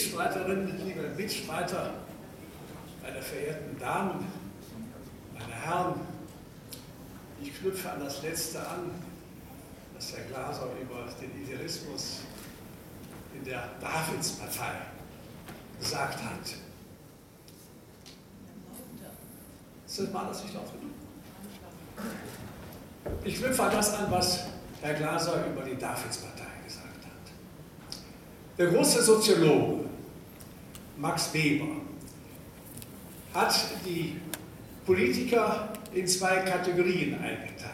Mitstreiterinnen, liebe Mitstreiter, meine verehrten Damen, meine Herren, ich knüpfe an das Letzte an, was Herr Glaser über den Idealismus in der Davidspartei gesagt hat. Das mal das nicht laut genug? Ich knüpfe an das an, was Herr Glaser über die Davidspartei gesagt hat. Der große Soziologe Max Weber hat die Politiker in zwei Kategorien eingeteilt.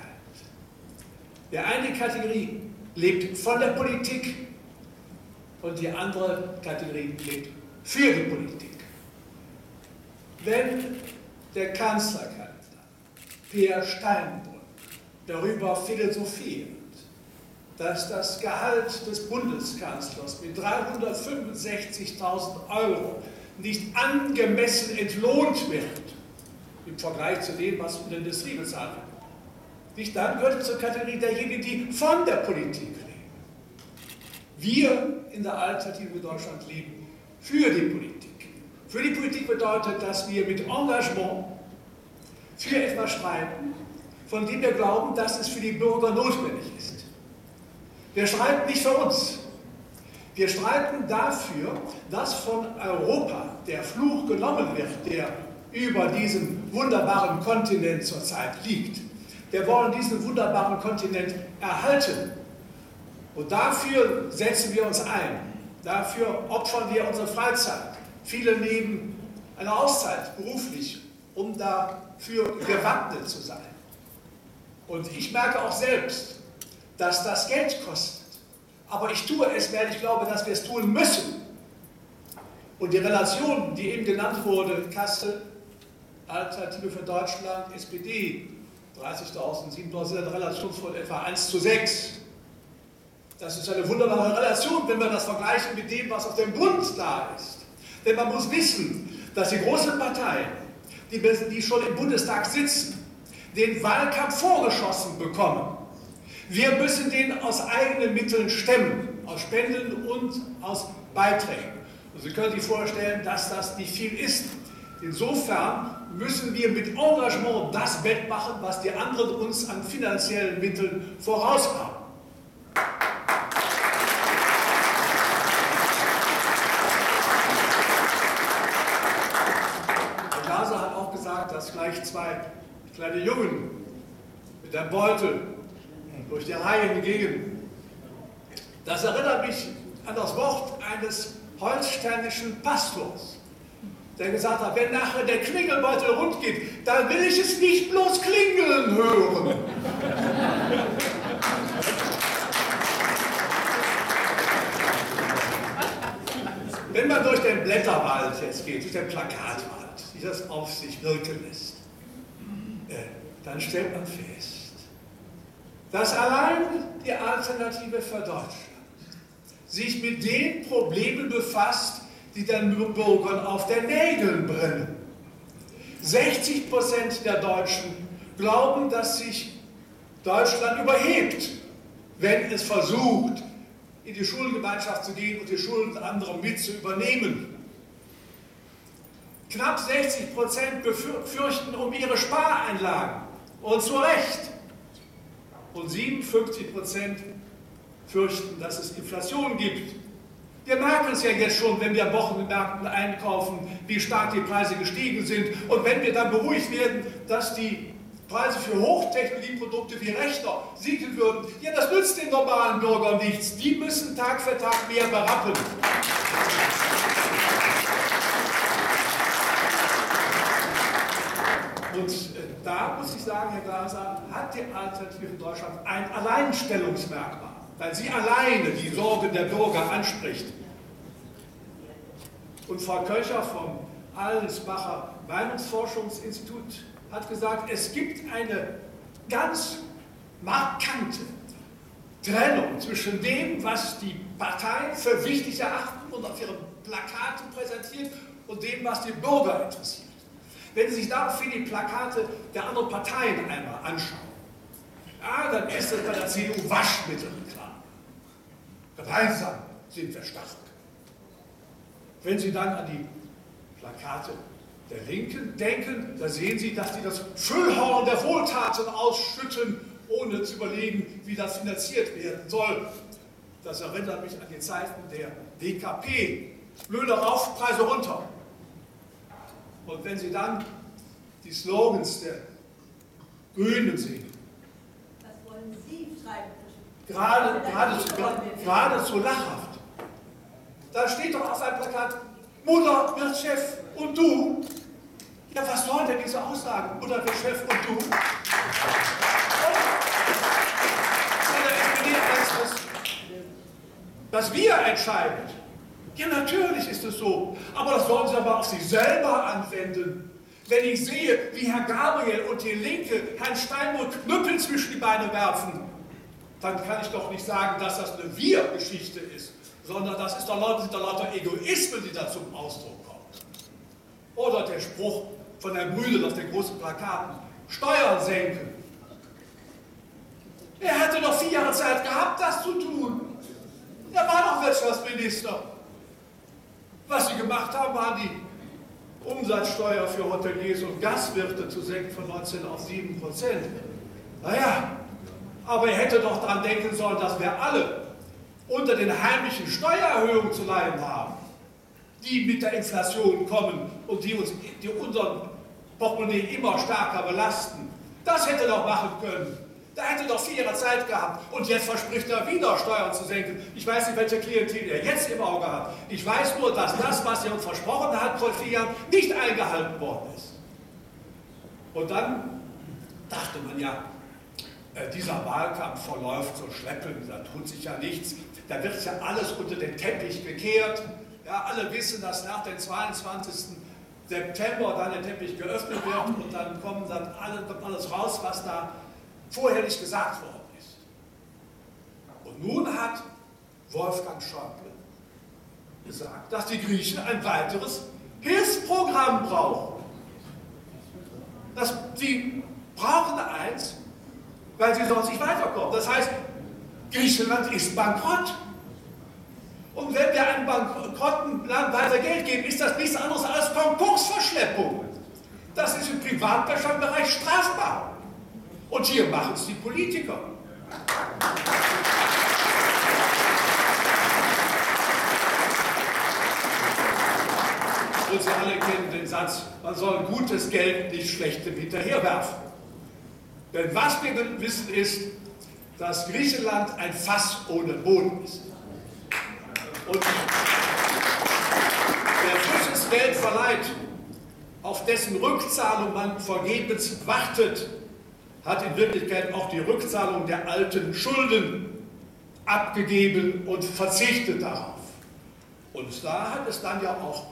Der eine Kategorie lebt von der Politik und die andere Kategorie lebt für die Politik. Wenn der Kanzlerkandidat Peer Steinbrück darüber philosophiert, dass das Gehalt des Bundeskanzlers mit 365.000 Euro nicht angemessen entlohnt wird im Vergleich zu dem, was in der Industrie bezahlt wird. Nicht dann gehört zur Kategorie derjenigen, die von der Politik leben. Wir in der Alternative Deutschland leben für die Politik. Für die Politik bedeutet, dass wir mit Engagement für etwas streiten, von dem wir glauben, dass es für die Bürger notwendig ist. Wir streiten nicht für uns. Wir streiten dafür, dass von Europa der Fluch genommen wird, der über diesem wunderbaren Kontinent zurzeit liegt. Wir wollen diesen wunderbaren Kontinent erhalten. Und dafür setzen wir uns ein. Dafür opfern wir unsere Freizeit. Viele nehmen eine Auszeit beruflich, um dafür gewappnet zu sein. Und ich merke auch selbst, dass das Geld kostet. Aber ich tue es, weil ich glaube, dass wir es tun müssen. Und die Relation, die eben genannt wurde, Kassel, Alternative für Deutschland, SPD, 30.000, 7.000 sind eine Relation von etwa 1 zu 6. Das ist eine wunderbare Relation, wenn wir das vergleichen mit dem, was auf dem Bund da ist. Denn man muss wissen, dass die großen Parteien, die, die schon im Bundestag sitzen, den Wahlkampf vorgeschossen bekommen. Wir müssen den aus eigenen Mitteln stemmen, aus Spenden und aus Beiträgen. Und Sie können sich vorstellen, dass das nicht viel ist. Insofern müssen wir mit Engagement das wettmachen, was die anderen uns an finanziellen Mitteln voraus haben. Glaser hat auch gesagt, dass gleich zwei kleine Jungen mit einem Beutel durch die Reihen gingen. Das erinnert mich an das Wort eines holsteinischen Pastors, der gesagt hat, wenn nachher der Klingelbeutel rund geht, dann will ich es nicht bloß klingeln hören. Wenn man durch den Blätterwald jetzt geht, durch den Plakatwald, sich das auf sich wirken lässt, äh, dann stellt man fest, dass allein die Alternative für Deutschland sich mit den Problemen befasst, die den Bürgern auf den Nägeln brennen. 60 Prozent der Deutschen glauben, dass sich Deutschland überhebt, wenn es versucht, in die Schulgemeinschaft zu gehen und die Schulden anderer mit zu übernehmen. Knapp 60 Prozent befürchten um ihre Spareinlagen. Und zu Recht. Und 57 Prozent fürchten, dass es Inflation gibt. Wir merken es ja jetzt schon, wenn wir Wochenmärkten einkaufen, wie stark die Preise gestiegen sind. Und wenn wir dann beruhigt werden, dass die Preise für Hochtechnologieprodukte wie Rechner sinken würden, ja, das nützt den normalen Bürgern nichts. Die müssen Tag für Tag mehr berappen. Und äh, da muss ich sagen, Herr Glaser, hat die Alternative in Deutschland ein Alleinstellungsmerkmal, weil sie alleine die Sorgen der Bürger anspricht. Und Frau Köcher vom Allensbacher Meinungsforschungsinstitut hat gesagt, es gibt eine ganz markante Trennung zwischen dem, was die Parteien für wichtig erachten und auf ihren Plakaten präsentiert, und dem, was die Bürger interessiert. Wenn Sie sich daraufhin die Plakate der anderen Parteien einmal anschauen, ja, dann ist es bei der CDU Waschmittelreklame. Gemeinsam sind wir stark. Wenn Sie dann an die Plakate der Linken denken, da sehen Sie, dass die das Füllhorn der Wohltaten ausschütten, ohne zu überlegen, wie das finanziert werden soll. Das erinnert mich an die Zeiten der DKP. Löhne rauf, Preise runter. Und wenn Sie dann die Slogans der Grünen sehen, was wollen Sie schreiben? Gerade, geradezu, geradezu lachhaft. Da steht doch auf einem Plakat, Mutter wird Chef und du. Ja, was soll denn diese Aussagen? Mutter wird Chef und du? Und der SPD heißt es, dass wir entscheiden. Ja, natürlich ist es so. Aber das sollen Sie aber auf sich selber anwenden. Wenn ich sehe, wie Herr Gabriel und die Linke Herrn Steinbrück Knüppel zwischen die Beine werfen, dann kann ich doch nicht sagen, dass das eine Wir-Geschichte ist, sondern das ist doch lauter, sind doch lauter Egoismen, die da zum Ausdruck kommen. Oder der Spruch von Herrn Brüdel auf den großen Plakaten, Steuern senken. Er hatte noch vier Jahre Zeit gehabt, das zu tun. Er war noch Wirtschaftsminister. Was sie gemacht haben, war die Umsatzsteuer für Hoteliers und Gastwirte zu senken von 19 auf 7 Prozent. Naja, aber er hätte doch daran denken sollen, dass wir alle unter den heimlichen Steuererhöhungen zu leiden haben, die mit der Inflation kommen und die uns die unseren Portemonnaie immer stärker belasten. Das hätte doch machen können. Da hätte doch vier Jahre Zeit gehabt. Und jetzt verspricht er wieder, Steuern zu senken. Ich weiß nicht, welche Klientel er jetzt im Auge hat. Ich weiß nur, dass das, was er uns versprochen hat vor vier Jahren, nicht eingehalten worden ist. Und dann dachte man ja, äh, dieser Wahlkampf verläuft so schleppend, da tut sich ja nichts. Da wird ja alles unter den Teppich gekehrt. Ja, alle wissen, dass nach dem 22. September dann der Teppich geöffnet wird und dann kommt dann alles raus, was da vorher nicht gesagt worden ist. Und nun hat Wolfgang Schäuble gesagt, dass die Griechen ein weiteres Hilfsprogramm brauchen. Dass sie brauchen eins, weil sie sonst nicht weiterkommen. Das heißt, Griechenland ist bankrott. Und wenn wir einem bankrotten Land weiter Geld geben, ist das nichts anderes als Konkursverschleppung. Das ist im privatwirtschaftlichen Bereich strafbar. Und hier machen es die Politiker. Und Sie alle kennen den Satz, man soll gutes Geld nicht schlechtem hinterherwerfen. Denn was wir wissen ist, dass Griechenland ein Fass ohne Boden ist. Und der frisches Geld verleiht, auf dessen Rückzahlung man vergebens wartet, hat in Wirklichkeit auch die Rückzahlung der alten Schulden abgegeben und verzichtet darauf. Und da hat es dann ja auch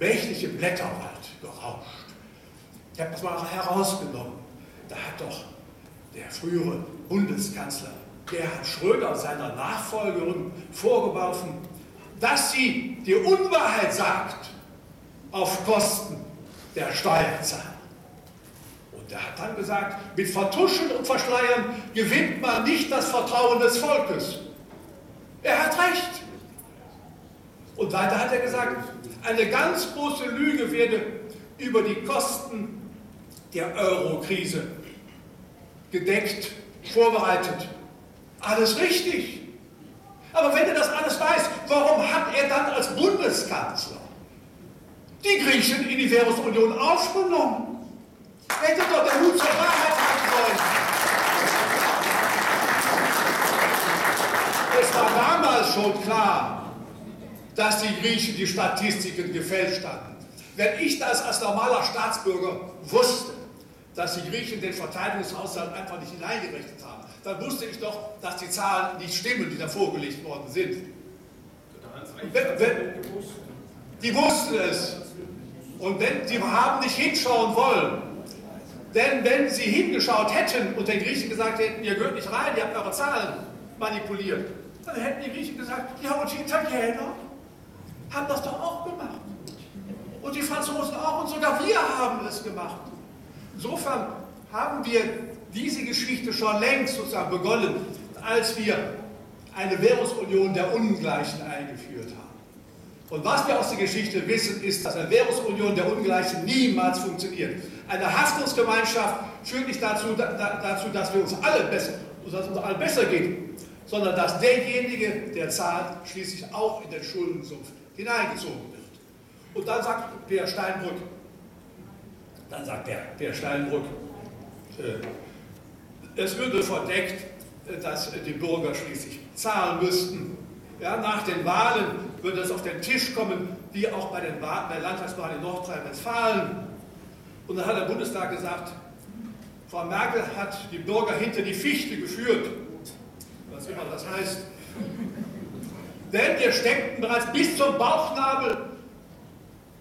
mächtig Blätterwald gerauscht. Ich habe das mal herausgenommen. Da hat doch der frühere Bundeskanzler Gerhard Schröder seiner Nachfolgerin vorgeworfen, dass sie die Unwahrheit sagt auf Kosten der Steuerzahler. Und er hat dann gesagt, mit Vertuschen und Verschleiern gewinnt man nicht das Vertrauen des Volkes. Er hat recht. Und weiter hat er gesagt, eine ganz große Lüge werde über die Kosten der Euro-Krise gedeckt, vorbereitet. Alles richtig. Aber wenn er das alles weiß, warum hat er dann als Bundeskanzler die Griechen in die Währungsunion aufgenommen? Hätte doch der Mut zur Wahrheit haben sollen. Es war damals schon klar, dass die Griechen die Statistiken gefälscht hatten. Wenn ich das als normaler Staatsbürger wusste, dass die Griechen den Verteidigungshaushalt einfach nicht hineingerechnet haben, dann wusste ich doch, dass die Zahlen nicht stimmen, die da vorgelegt worden sind. Wenn, wenn, die wussten es. Und wenn, die haben nicht hinschauen wollen. Denn wenn sie hingeschaut hätten und den Griechen gesagt hätten, ihr gehört nicht rein, ihr habt eure Zahlen manipuliert, dann hätten die Griechen gesagt, ja und die Italiener haben das doch auch gemacht. Und die Franzosen auch und sogar wir haben es gemacht. Insofern haben wir diese Geschichte schon längst sozusagen begonnen, als wir eine Währungsunion der Ungleichen eingeführt haben. Und was wir aus der Geschichte wissen, ist, dass eine Währungsunion der Ungleichen niemals funktioniert. Eine Haftungsgemeinschaft führt nicht dazu, da, dazu dass wir uns alle besser, dass uns allen besser geht, sondern dass derjenige, der zahlt, schließlich auch in den Schuldensumpf hineingezogen wird. Und dann sagt Peer Steinbrück, dann sagt der Peer Steinbrück, äh, es würde verdeckt, äh, dass die Bürger schließlich zahlen müssten. Ja, nach den Wahlen würde es auf den Tisch kommen, wie auch bei, den bei der Landtagswahl in Nordrhein-Westfalen. Und dann hat der Bundestag gesagt, Frau Merkel hat die Bürger hinter die Fichte geführt, was immer das heißt. Denn wir steckten bereits bis zum Bauchnabel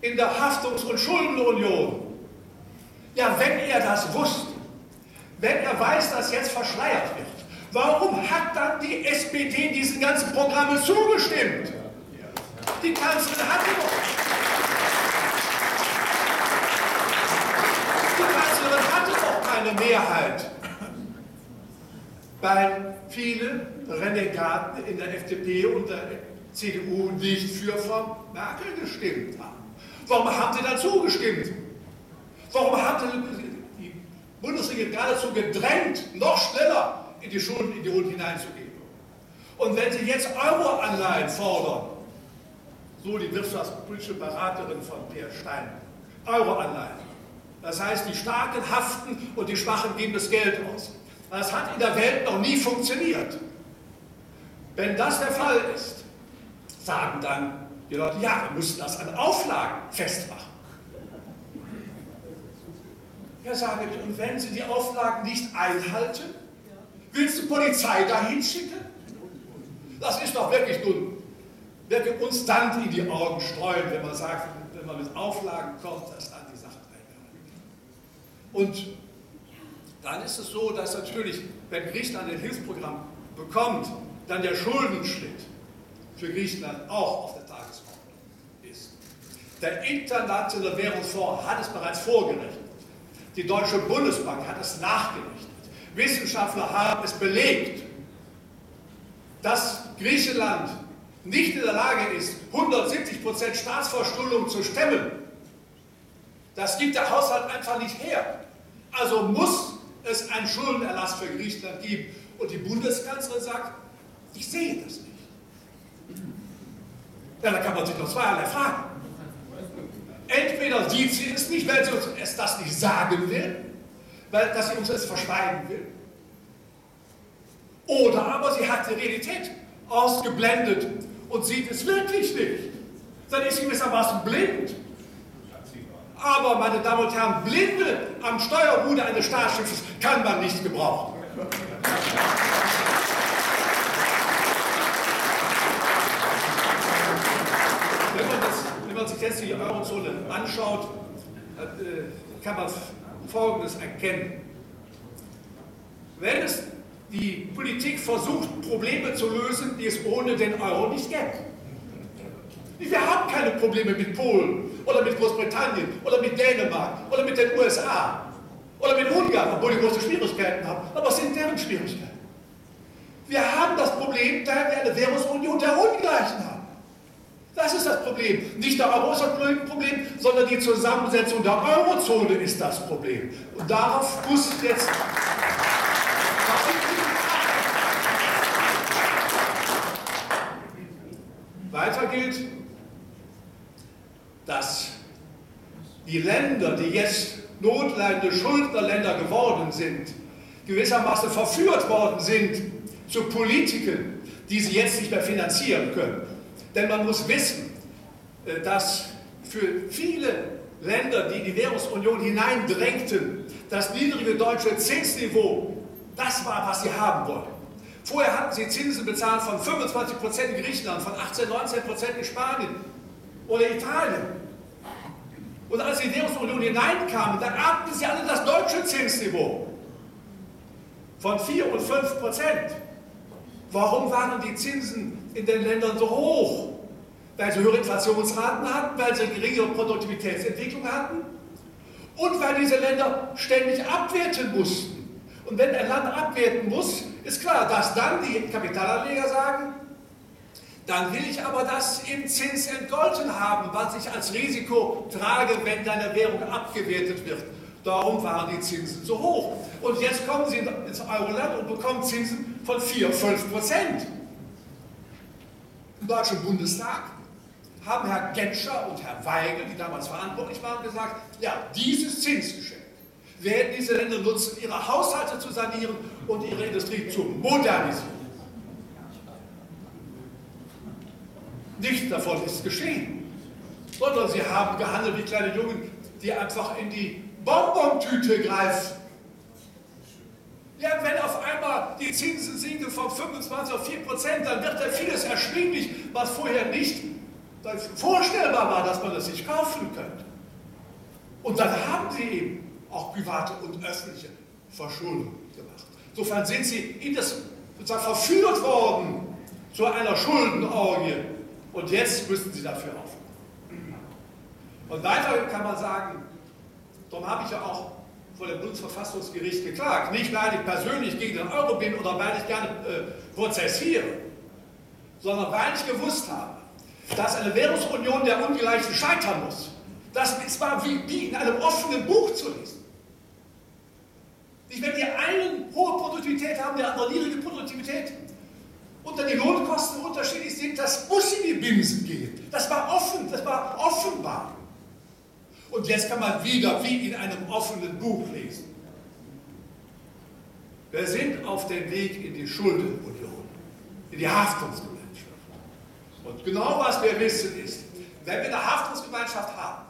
in der Haftungs- und Schuldenunion. Ja, wenn er das wusste, wenn er weiß, dass jetzt verschleiert wird, warum hat dann die SPD diesen ganzen Programmen zugestimmt? Die Kanzlerin hatte doch. Die Kanzlerin keine Mehrheit. Weil viele Renegaten in der FDP und der CDU nicht für Frau Merkel gestimmt haben. Warum haben sie dazu gestimmt? Warum hat die Bundesregierung geradezu gedrängt, noch schneller in die Schulden hineinzugehen? Und wenn Sie jetzt Euro-Anleihen fordern, so die wirtschaftspolitische Beraterin von Peer Stein, Euro-Anleihen, das heißt, die Starken haften und die Schwachen geben das Geld aus. Das hat in der Welt noch nie funktioniert. Wenn das der Fall ist, sagen dann die Leute, ja, wir müssen das an Auflagen festmachen. Ja, sage ich, und wenn Sie die Auflagen nicht einhalten, willst du Polizei dahin schicken? Das ist doch wirklich nun, wirklich uns dann in die Augen streuen, wenn man sagt, wenn man mit Auflagen kommt, dass dann die Sache eingehalten Und dann ist es so, dass natürlich, wenn Griechenland ein Hilfsprogramm bekommt, dann der Schuldenschnitt für Griechenland auch auf der Tagesordnung ist. Der Internationale Währungsfonds hat es bereits vorgerechnet. Die Deutsche Bundesbank hat es nachgerechnet. Wissenschaftler haben es belegt, dass Griechenland nicht in der Lage ist, 170 Prozent Staatsverschuldung zu stemmen. Das gibt der Haushalt einfach nicht her. Also muss es einen Schuldenerlass für Griechenland geben. Und die Bundeskanzlerin sagt, ich sehe das nicht. Ja, da kann man sich noch zweierlei fragen. Entweder sieht sie es nicht, weil sie uns das nicht sagen will, weil dass sie uns es verschweigen will. Oder aber sie hat die Realität ausgeblendet und sieht es wirklich nicht. Dann ist sie gewissermaßen blind. Aber, meine Damen und Herren, Blinde am Steuerruder eines Staatsschiffes kann man nicht gebrauchen. Wenn man, das, wenn man sich jetzt die Eurozone anschaut, äh, kann man Folgendes erkennen. Wenn es die Politik versucht, Probleme zu lösen, die es ohne den Euro nicht gäbe. Wir haben keine Probleme mit Polen oder mit Großbritannien oder mit Dänemark oder mit den USA oder mit Ungarn, obwohl die große Schwierigkeiten haben. Aber es sind deren Schwierigkeiten. Wir haben das Problem, da wir eine Währungsunion der Ungleichen haben. Das ist das Problem. Nicht der Euro ist das Problem, sondern die Zusammensetzung der Eurozone ist das Problem. Und darauf muss jetzt Weiter gilt, dass die Länder, die jetzt notleidende Schuldnerländer geworden sind, gewissermaßen verführt worden sind zu Politiken, die sie jetzt nicht mehr finanzieren können. Denn man muss wissen, äh, dass für viele Länder, die in die Währungsunion hineindrängten, das niedrige deutsche Zinsniveau das war, was sie haben wollten. Vorher hatten sie Zinsen bezahlt von 25 Prozent in Griechenland, von 18, 19 Prozent in Spanien oder Italien. Und als die Währungsunion hineinkamen, dann erbten sie alle das deutsche Zinsniveau von 4 und 5 Prozent. Warum waren die Zinsen in den Ländern so hoch? Weil sie höhere Inflationsraten hatten, weil sie geringere Produktivitätsentwicklung hatten und weil diese Länder ständig abwerten mussten. Und wenn ein Land abwerten muss, ist klar, dass dann die Kapitalanleger sagen, Dann will ich aber das im Zins entgolten haben, was ich als Risiko trage, wenn deine Währung abgewertet wird. Darum waren die Zinsen so hoch. Und jetzt kommen Sie ins Euroland und bekommen Zinsen von 4, 5 Prozent. Im Deutschen Bundestag haben Herr Genscher und Herr Weigel, die damals verantwortlich waren, gesagt, ja, dieses Zinsgeschäft werden diese Länder nutzen, ihre Haushalte zu sanieren und ihre Industrie zu modernisieren. Nichts davon ist geschehen, sondern sie haben gehandelt wie kleine Jungen, die einfach in die Bonbontüte greifen. Ja, wenn auf einmal die Zinsen sinken von 25 auf 4 Prozent, dann wird da vieles erschwinglich, was vorher nicht vorstellbar war, dass man das sich kaufen könnte. Und dann haben sie eben auch private und öffentliche Verschuldung gemacht. Insofern sind sie in das sozusagen verführt worden zu einer Schuldenorgie und jetzt müssen sie dafür aufhören. Und weiter kann man sagen, darum habe ich ja auch vor dem Bundesverfassungsgericht geklagt. Nicht, weil ich persönlich gegen den Euro bin oder weil ich gerne äh, prozessiere, sondern weil ich gewusst habe, dass eine Währungsunion der Ungleichen scheitern muss. Das ist mal wie, wie in einem offenen Buch zu lesen. Nicht, wenn die einen hohe Produktivität haben, der andere niedrige Produktivität, und dann die Lohnkosten unterschiedlich sind, das muss in die Binsen gehen. Das war offen, das war offenbar. Und jetzt kann man wieder wie in einem offenen Buch lesen. Wir sind auf dem Weg in die Schuldenunion, in die Haftungsgemeinschaft. Und genau was wir wissen ist, wenn wir eine Haftungsgemeinschaft haben,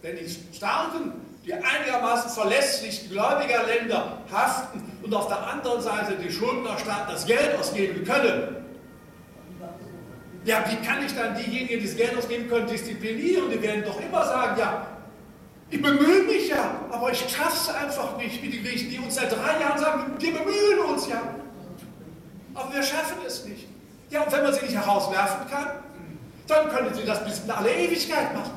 wenn die Starken, die einigermaßen verlässlich gläubiger Länder haften und auf der anderen Seite die Schuldnerstaaten das Geld ausgeben können, ja, wie kann ich dann diejenigen, die das Geld ausgeben können, disziplinieren? Die werden doch immer sagen, ja, ich bemühe mich ja, aber ich schaffe es einfach nicht, wie die Griechen, die uns seit drei Jahren sagen, wir bemühen uns ja. Aber wir schaffen es nicht. Ja, und wenn man sie nicht herauswerfen kann, dann können sie das bis in alle Ewigkeit machen.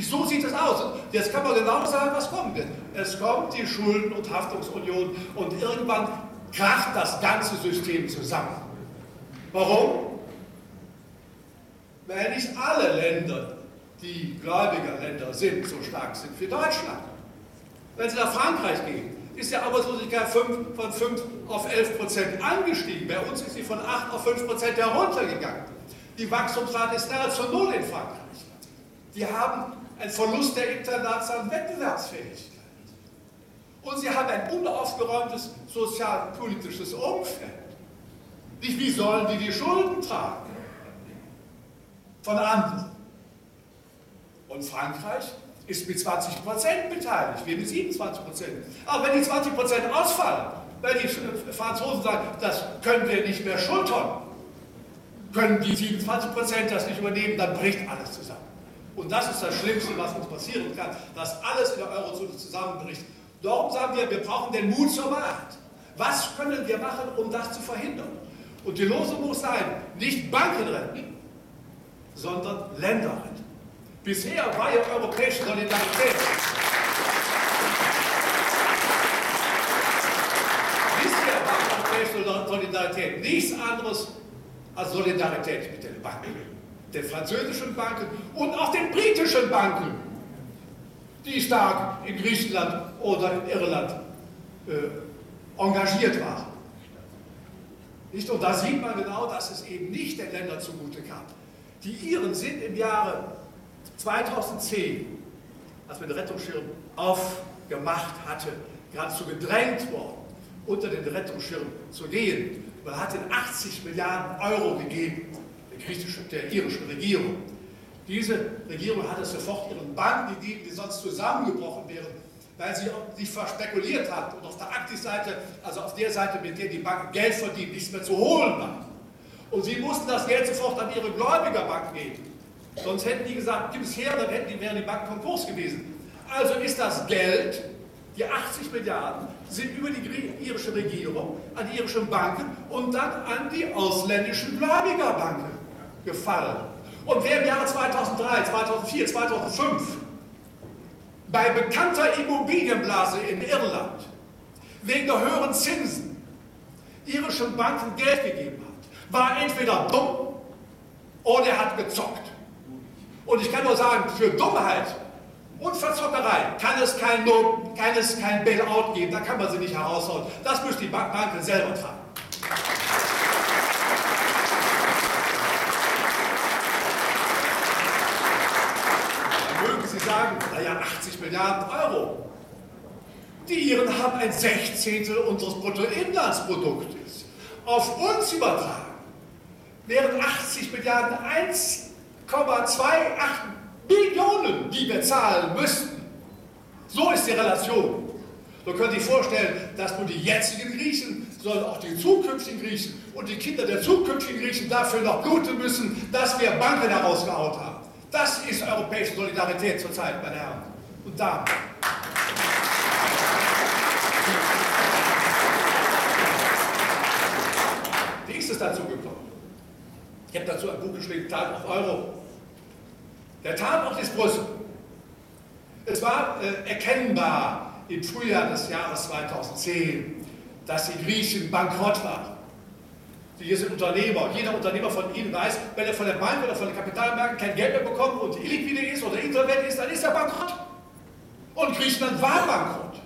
So sieht es aus. Jetzt kann man genau sagen, was kommt. Es kommt die Schulden- und Haftungsunion und irgendwann kracht das ganze System zusammen. Warum? Weil nicht alle Länder, die Gläubigerländer sind, so stark sind wie Deutschland. Wenn Sie nach Frankreich gehen, ist die Arbeitslosigkeit von 5 auf 11 Prozent angestiegen. Bei uns ist sie von 8 auf 5 Prozent heruntergegangen. Die Wachstumsrate ist nahezu null in Frankreich. Die haben einen Verlust der internationalen Wettbewerbsfähigkeit. Und sie haben ein unaufgeräumtes sozialpolitisches Umfeld. Nicht, wie sollen die die Schulden tragen? Von anderen. Und Frankreich ist mit 20 Prozent beteiligt, wir mit 27 Prozent. Aber wenn die 20 Prozent ausfallen, weil die Franzosen sagen, das können wir nicht mehr schultern, können die 27 Prozent das nicht übernehmen, dann bricht alles zusammen. Und das ist das Schlimmste, was uns passieren kann, dass alles in der Eurozone zusammenbricht. Darum sagen wir, wir brauchen den Mut zur Wahrheit. Was können wir machen, um das zu verhindern? Und die Losung muss sein, nicht Banken retten, sondern Länder retten. Bisher war ja europäische Solidarität. Bisher war europäische Solidarität nichts anderes als Solidarität mit den Banken. Den französischen Banken und auch den britischen Banken, die stark in Griechenland oder in Irland äh, engagiert waren. Nicht? Und da sieht man genau, dass es eben nicht den Ländern zugute kam. Die Iren sind im Jahre 2010, als man den Rettungsschirm aufgemacht hatte, geradezu gedrängt worden, unter den Rettungsschirm zu gehen. Man hat den 80 Milliarden Euro gegeben, der, griechischen, der irischen Regierung. Diese Regierung hat es sofort ihren Banken gegeben, die sonst zusammengebrochen wären, weil sie sich verspekuliert hat und auf der Aktivseite, also auf der Seite, mit der die Banken Geld verdienen, nichts mehr zu holen war. Und sie mussten das Geld sofort an ihre Gläubigerbanken geben. Sonst hätten die gesagt, gib es her, dann hätten die, wären die Banken Konkurs gewesen. Also ist das Geld, die 80 Milliarden, sind über die irische Regierung an die irischen Banken und dann an die ausländischen Gläubigerbanken gefallen. Und wer im Jahre 2003, 2004, 2005 bei bekannter Immobilienblase in Irland wegen der höheren Zinsen irischen Banken Geld gegeben hat, war entweder dumm abgezockt. Und ich kann nur sagen, für Dummheit und Verzockerei kann es kein, no kann es kein Bailout geben, da kann man sie nicht heraushauen. Das müssen die Banken selber tragen. Dann mögen Sie sagen, naja, 80 Milliarden Euro. Die Iren haben ein Sechzehntel unseres Bruttoinlandsproduktes. Auf uns übertragen wären 80 Milliarden 1,28 Billionen, die wir zahlen müssten. So ist die Relation. So können Sie sich vorstellen, dass nur die jetzigen Griechen, sondern auch die zukünftigen Griechen und die Kinder der zukünftigen Griechen dafür noch bluten müssen, dass wir Banken herausgehaut haben. Das ist europäische Solidarität zurzeit, meine Herren und Damen. Wie ist es dazu gekommen? Ich habe dazu ein Buch geschrieben, Tat auf Euro. Der Tatort ist Brüssel. Es war äh, erkennbar im Frühjahr des Jahres 2010, dass die Griechen bankrott waren. Sind Unternehmer. Jeder Unternehmer von Ihnen weiß, wenn er von der Bank oder von den Kapitalmärkten kein Geld mehr bekommt und illiquide ist oder insolvent ist, dann ist er bankrott. Und Griechenland war bankrott.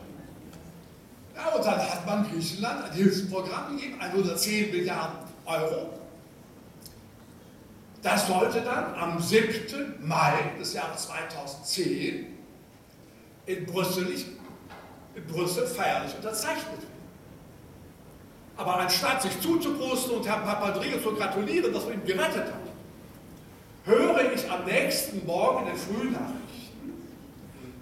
Ja, und dann hat man Griechenland ein Hilfsprogramm gegeben, 110 Milliarden Euro. Das sollte dann am 7. Mai des Jahres 2010 in Brüssel, in Brüssel feierlich unterzeichnet werden. Aber anstatt sich zuzubrusten und Herrn Papadrio zu gratulieren, dass man ihn gerettet hat, höre ich am nächsten Morgen in den Frühnachrichten,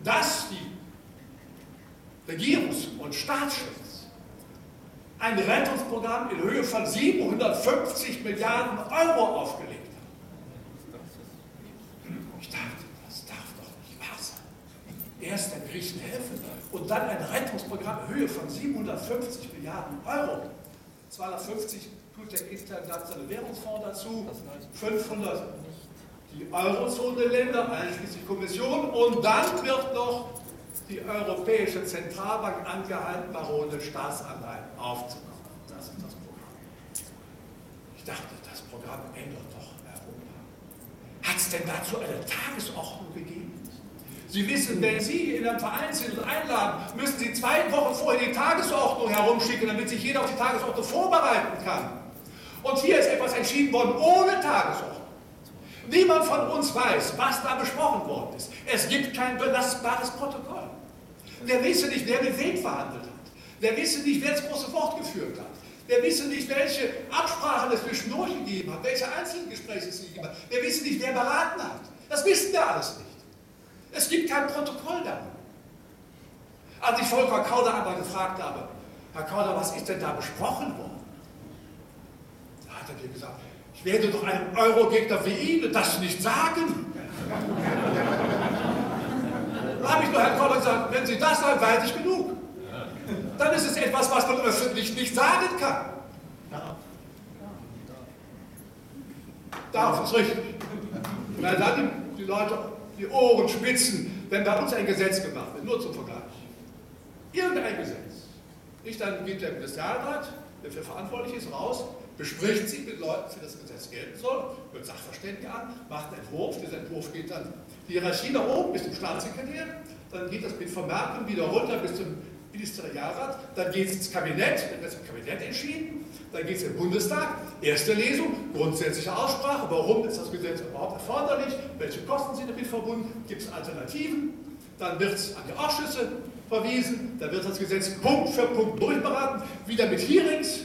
dass die Regierungs- und Staatschefs ein Rettungsprogramm in Höhe von 750 Milliarden Euro aufgelegt erst den Griechen helfen und dann ein Rettungsprogramm in Höhe von 750 Milliarden Euro. 250 tut der internationale Währungsfonds dazu, 500 die Eurozone-Länder, einschließlich Kommission und dann wird noch die Europäische Zentralbank angehalten, Barone Staatsanleihen aufzukaufen. Das ist das Programm. Ich dachte, das Programm ändert doch Europa. Hat es denn dazu eine Tagesordnung gegeben? Sie wissen, wenn Sie in einem Verein sind und einladen, müssen Sie zwei Wochen vorher die Tagesordnung herumschicken, damit sich jeder auf die Tagesordnung vorbereiten kann. Und hier ist etwas entschieden worden ohne Tagesordnung. Niemand von uns weiß, was da besprochen worden ist. Es gibt kein belastbares Protokoll. Wir wissen nicht, wer mit wem verhandelt hat. Wir wissen nicht, wer das große Wort geführt hat. Wir wissen nicht, welche Absprachen es zwischendurch gegeben hat, welche Einzelgespräche es gegeben hat. Wir wissen nicht, wer beraten hat. Das wissen wir alles nicht. Es gibt kein Protokoll darüber. Als ich Volker Kauder einmal gefragt habe, Herr Kauder, was ist denn da besprochen worden? Da hat er mir gesagt, ich werde doch einem Eurogegner wie Ihnen das nicht sagen. da habe ich nur Herrn Kauder gesagt, wenn Sie das sagen, weiß ich genug. Dann ist es etwas, was man öffentlich nicht sagen kann. Darf es richtig. Weil dann die Leute die Ohren spitzen, wenn bei uns ein Gesetz gemacht wird, nur zum Vergleich. Irgendein Gesetz. Nicht dann geht der Ministerialrat, der für verantwortlich ist, raus, bespricht sich mit Leuten, für das Gesetz gelten soll, wird Sachverständige an, macht einen Entwurf, dieser Entwurf geht dann die Hierarchie nach oben bis zum Staatssekretär, dann geht das mit Vermerken wieder runter bis zum Ministerialrat, dann geht es ins Kabinett, dann wird im Kabinett entschieden, dann geht es im Bundestag, erste Lesung, grundsätzliche Aussprache, warum ist das Gesetz überhaupt erforderlich, welche Kosten sind damit verbunden, gibt es Alternativen, dann wird es an die Ausschüsse verwiesen, dann wird das Gesetz Punkt für Punkt durchberaten, wieder mit Hearings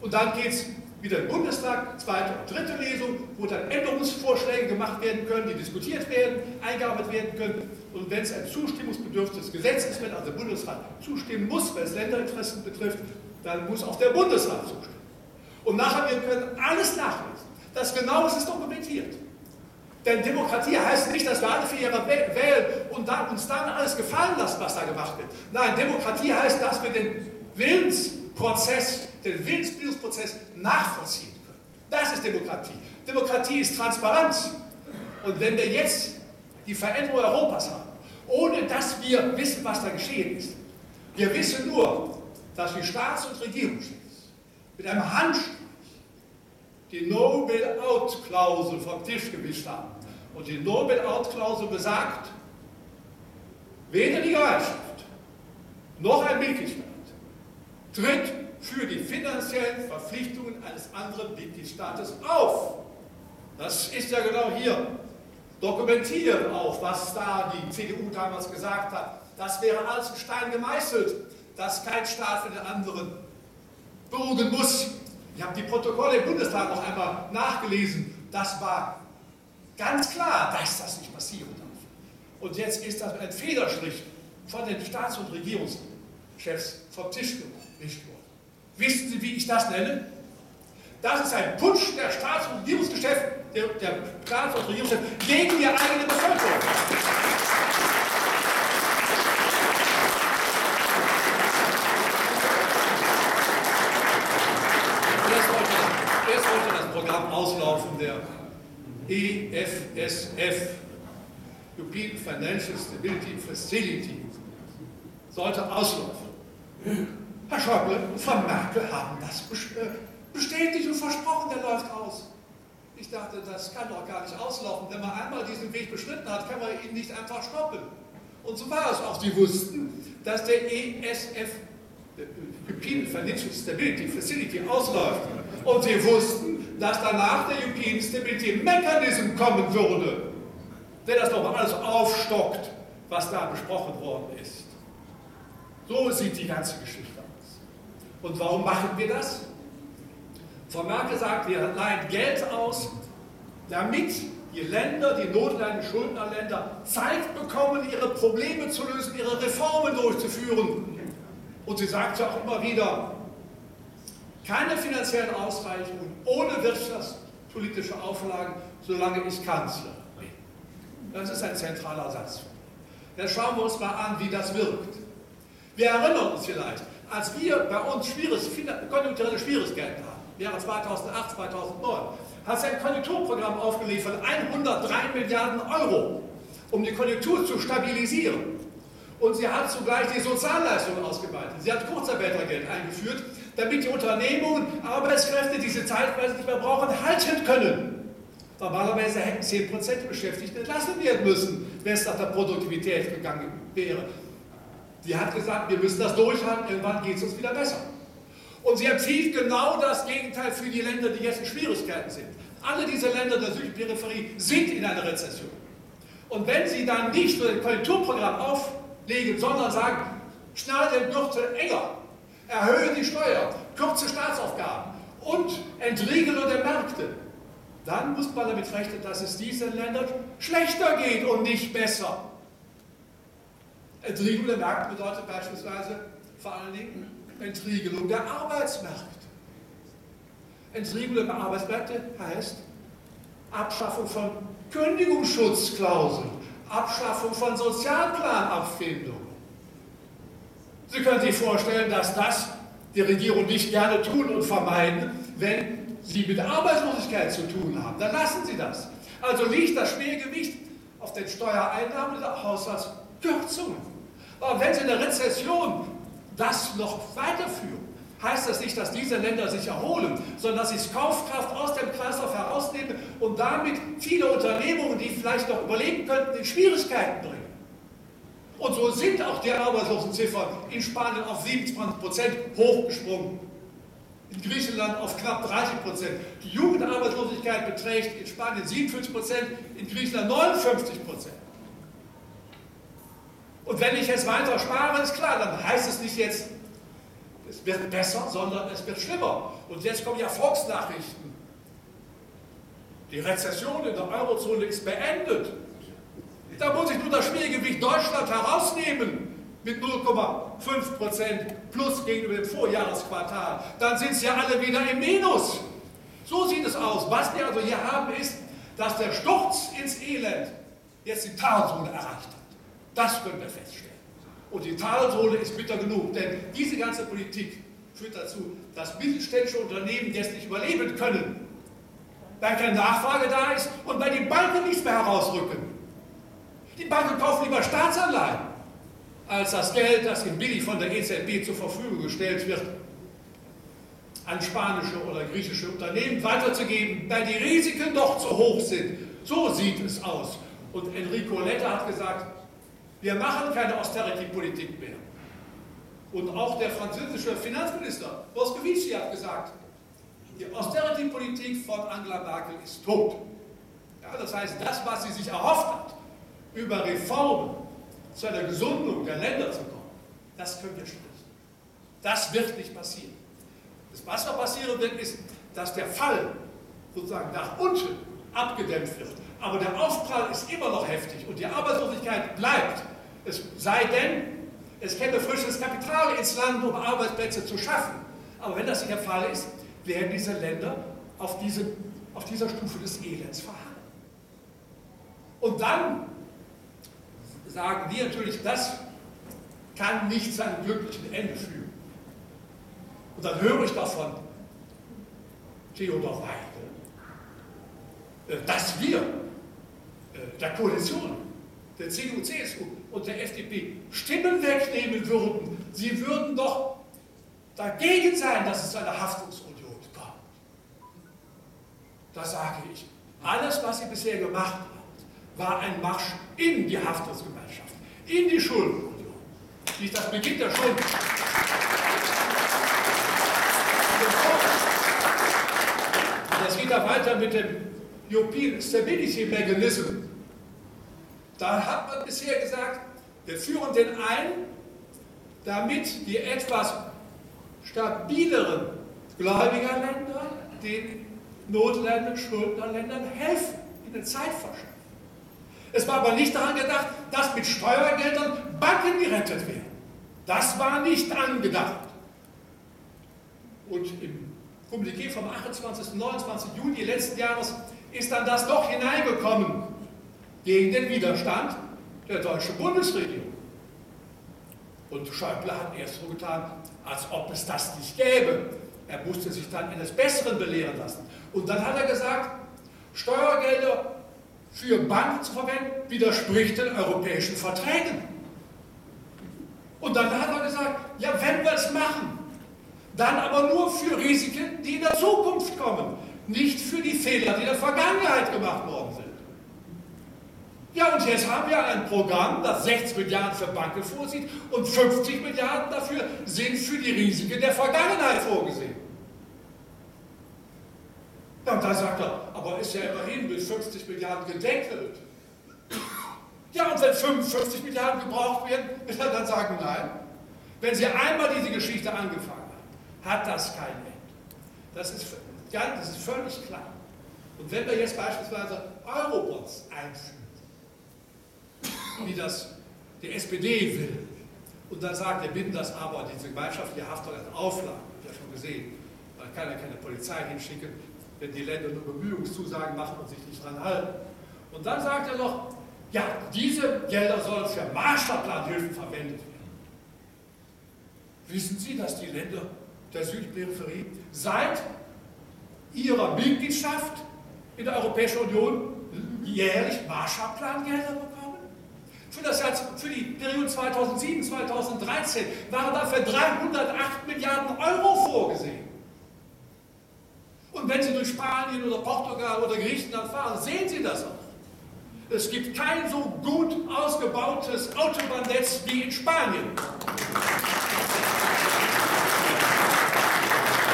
und dann geht es wieder im Bundestag, zweite und dritte Lesung, wo dann Änderungsvorschläge gemacht werden können, die diskutiert werden, eingearbeitet werden können. Und wenn es ein zustimmungsbedürftiges Gesetz ist, wenn also der Bundesrat zustimmen muss, weil es Länderinteressen betrifft, dann muss auch der Bundesrat zustimmen. Und nachher, wir können alles nachlesen. Das genau ist dokumentiert. Denn Demokratie heißt nicht, dass wir alle vier Jahre wählen und dann, uns dann alles gefallen lassen, was da gemacht wird. Nein, Demokratie heißt, dass wir den Willensprozess, den Willensbildungsprozess nachvollziehen können. Das ist Demokratie. Demokratie ist Transparenz. Und wenn wir jetzt die Veränderung Europas haben, ohne dass wir wissen, was da geschehen ist, wir wissen nur, dass die Staats- und Regierungschefs mit einem Handstreich die No-Bail-Out-Klausel vom Tisch gewischt haben. Und die No-Bail-Out-Klausel besagt, weder die Gemeinschaft noch ein Mitgliedstaat tritt für die finanziellen Verpflichtungen eines anderen Mitgliedstaates auf. Das ist ja genau hier dokumentiert auch, was da die CDU damals gesagt hat. Das wäre alles in Stein gemeißelt, dass kein Staat für den anderen beruhen muss. Ich habe die Protokolle im Bundestag noch einmal nachgelesen. Das war ganz klar, dass das nicht passieren darf. Und jetzt ist das ein Federstrich von den Staats- und Regierungschefs vom Tisch gewischt worden. Wissen Sie, wie ich das nenne? Das ist ein Putsch der Staats- und Regierungsgeschäfte, der, der Staats- und Regierungschefs gegen die eigene Bevölkerung. Erst wollte das Programm auslaufen, der EFSF, European Financial Stability Facility, sollte auslaufen. Herr Schäuble Frau Merkel haben das äh, bestätigt und versprochen, der läuft aus. Ich dachte, das kann doch gar nicht auslaufen. Wenn man einmal diesen Weg beschritten hat, kann man ihn nicht einfach stoppen. Und so war es auch. Sie wussten, dass der ESF, European Financial Stability Facility, ausläuft. Und sie wussten, dass danach der European Stability Mechanism kommen würde, der das nochmal alles aufstockt, was da besprochen worden ist. So sieht die ganze Geschichte. Und warum machen wir das? Frau Merkel sagt, wir leihen Geld aus, damit die Länder, die notleidenden Schuldnerländer, Zeit bekommen, ihre Probleme zu lösen, ihre Reformen durchzuführen. Und sie sagt ja auch immer wieder, keine finanziellen Ausreichungen ohne wirtschaftspolitische Auflagen, solange ich Kanzler bin. Das ist ein zentraler Satz. Dann schauen wir uns mal an, wie das wirkt. Wir erinnern uns vielleicht, als wir bei uns konjunkturelle Schwierigkeiten haben, Jahre 2008, 2009, hat sie ein Konjunkturprogramm aufgeliefert, 103 Milliarden Euro, um die Konjunktur zu stabilisieren. Und sie hat zugleich die Sozialleistungen ausgeweitet. Sie hat Kurzarbeitergeld eingeführt, damit die Unternehmungen Arbeitskräfte, die sie zeitweise nicht mehr brauchen, halten können. Normalerweise hätten 10% der Beschäftigten entlassen werden müssen, wenn es nach der Produktivität gegangen wäre. Sie hat gesagt, wir müssen das durchhalten, irgendwann geht es uns wieder besser. Und sie empfiehlt genau das Gegenteil für die Länder, die jetzt in Schwierigkeiten sind. Alle diese Länder der Südperipherie sind in einer Rezession. Und wenn sie dann nicht nur ein Konjunkturprogramm auflegen, sondern sagen, schnall den Gürtel enger, erhöhe die Steuer, kürze Staatsaufgaben und entriegeln der Märkte, dann muss man damit rechnen, dass es diesen Ländern schlechter geht und nicht besser. Entriegelung der Märkte bedeutet beispielsweise vor allen Dingen Entriegelung der Arbeitsmärkte. Entriegelung der Arbeitsmärkte heißt Abschaffung von Kündigungsschutzklauseln, Abschaffung von Sozialplanabfindungen. Sie können sich vorstellen, dass das die Regierung nicht gerne tun und vermeiden, wenn sie mit Arbeitslosigkeit zu tun haben. Dann lassen sie das. Also liegt das Schwergewicht auf den Steuereinnahmen der Haushaltskürzungen. Aber wenn Sie in der Rezession das noch weiterführen, heißt das nicht, dass diese Länder sich erholen, sondern dass sie Kaufkraft aus dem Kreislauf herausnehmen und damit viele Unternehmungen, die vielleicht noch überleben könnten, in Schwierigkeiten bringen. Und so sind auch die Arbeitslosenziffern in Spanien auf 27 Prozent hochgesprungen. In Griechenland auf knapp 30 Prozent. Die Jugendarbeitslosigkeit beträgt in Spanien 57 Prozent, in Griechenland 59 Prozent. Und wenn ich jetzt weiter spare, ist klar, dann heißt es nicht jetzt, es wird besser, sondern es wird schlimmer. Und jetzt kommen ja Volksnachrichten. Die Rezession in der Eurozone ist beendet. Da muss ich nur das Schwergewicht Deutschland herausnehmen mit 0,5 Prozent plus gegenüber dem Vorjahresquartal. Dann sind sie ja alle wieder im Minus. So sieht es aus. Was wir also hier haben, ist, dass der Sturz ins Elend jetzt die Talzone erreicht hat. Das können wir feststellen. Und die Talsohle ist bitter genug, denn diese ganze Politik führt dazu, dass mittelständische Unternehmen jetzt nicht überleben können, weil keine Nachfrage da ist und weil die Banken nichts mehr herausrücken. Die Banken kaufen lieber Staatsanleihen, als das Geld, das ihnen billig von der EZB zur Verfügung gestellt wird, an spanische oder griechische Unternehmen weiterzugeben, weil die Risiken doch zu hoch sind. So sieht es aus. Und Enrico Letta hat gesagt, wir machen keine Austerity-Politik mehr. Und auch der französische Finanzminister Moscovici hat gesagt, die Austerity-Politik von Angela Merkel ist tot. Ja, das heißt, das, was sie sich erhofft hat, über Reformen zu einer Gesundung der Länder zu kommen, das können wir streichen. Das wird nicht passieren. Das, was noch passieren wird, ist, dass der Fall sozusagen nach unten abgedämpft wird. Aber der Aufprall ist immer noch heftig und die Arbeitslosigkeit bleibt. Es sei denn, es käme frisches Kapital ins Land, um Arbeitsplätze zu schaffen. Aber wenn das nicht der Fall ist, werden diese Länder auf, diese, auf dieser Stufe des Elends verharren. Und dann sagen wir natürlich, das kann nicht zu einem glücklichen Ende führen. Und dann höre ich davon, Theodor Weigel, äh, dass wir äh, der Koalition, der CDU, CSU und der FDP Stimmen wegnehmen würden. Sie würden doch dagegen sein, dass es zu einer Haftungsunion kommt. Da sage ich, alles, was Sie bisher gemacht haben, war ein Marsch in die Haftungsgemeinschaft, in die Schuldenunion. Das beginnt ja schon. Das geht ja weiter mit dem European Stability Mechanism. Da hat man bisher gesagt, wir führen den ein, damit die etwas stabileren Gläubigerländer den Notländern, Schuldnerländern helfen, ihnen Zeit verschaffen. Es war aber nicht daran gedacht, dass mit Steuergeldern Banken gerettet werden. Das war nicht angedacht. Und im Kommuniqué vom 28. und 29. Juni letzten Jahres ist dann das doch hineingekommen gegen den Widerstand der deutschen Bundesregierung. Und Schäuble hat erst so getan, als ob es das nicht gäbe. Er musste sich dann eines Besseren belehren lassen. Und dann hat er gesagt, Steuergelder für Banken zu verwenden, widerspricht den europäischen Verträgen. Und dann hat er gesagt, ja, wenn wir es machen, dann aber nur für Risiken, die in der Zukunft kommen, nicht für die Fehler, die in der Vergangenheit gemacht worden sind. Ja, und jetzt haben wir ein Programm, das 60 Milliarden für Banken vorsieht und 50 Milliarden dafür sind für die Risiken der Vergangenheit vorgesehen. Ja, und da sagt er, aber ist ja immerhin mit 50 Milliarden gedeckelt. Ja, und wenn 55 Milliarden gebraucht werden, wird er dann sagen, nein. Wenn Sie einmal diese Geschichte angefangen haben, hat das kein Ende. Das ist, ja, das ist völlig klar. Und wenn wir jetzt beispielsweise Eurobonds einführen, wie das die SPD will, und dann sagt, wir binden das aber, diese gemeinschaftliche Haftung als Auflagen, ja schon gesehen, man kann ja keine Polizei hinschicken, wenn die Länder nur Bemühungszusagen machen und sich nicht dran halten. Und dann sagt er noch, ja, diese Gelder sollen für Marshallplanhilfen verwendet werden. Wissen Sie, dass die Länder der Südperipherie seit ihrer Mitgliedschaft in der Europäischen Union jährlich Marshallplangelder bekommen? Für, das Jahr, für die Periode 2007, 2013 waren dafür 308 Milliarden Euro vorgesehen. Und wenn Sie durch Spanien oder Portugal oder Griechenland fahren, sehen Sie das auch. Es gibt kein so gut ausgebautes Autobahnnetz wie in Spanien.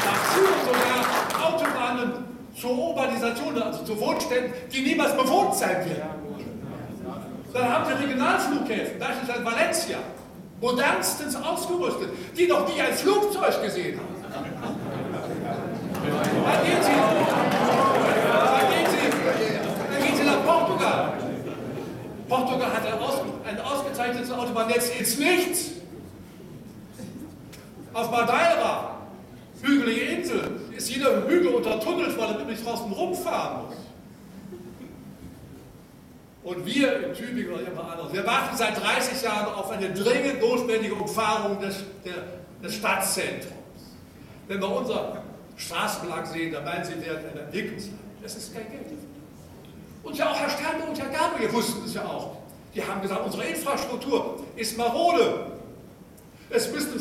Da führen sogar Autobahnen zur Urbanisation, also zu Wohnständen, die niemals bewohnt sein werden. Dann haben wir Regionalflughäfen, beispielsweise Valencia, modernstens ausgerüstet, die noch nie ein Flugzeug gesehen haben. Dann gehen Sie, dann gehen Sie, dann gehen Sie nach Portugal. Portugal hat ein, aus, ein ausgezeichnetes Autobahnnetz ins Nichts. Auf Madeira, hügelige Insel, ist jeder Hügel untertunnelt, weil er nicht draußen rumfahren muss. Und wir in Tübingen oder jemand anderes, wir warten seit 30 Jahren auf eine dringend notwendige Umfahrung des, der, des Stadtzentrums. Wenn wir unser Straßenbelag sehen, dann meinen sie, werden ein Entwicklungsland. Das ist kein Geld. Und ja auch Herr Steinbrück und Herr Gabriel wussten es ja auch. Die haben gesagt, unsere Infrastruktur ist marode. Es müssen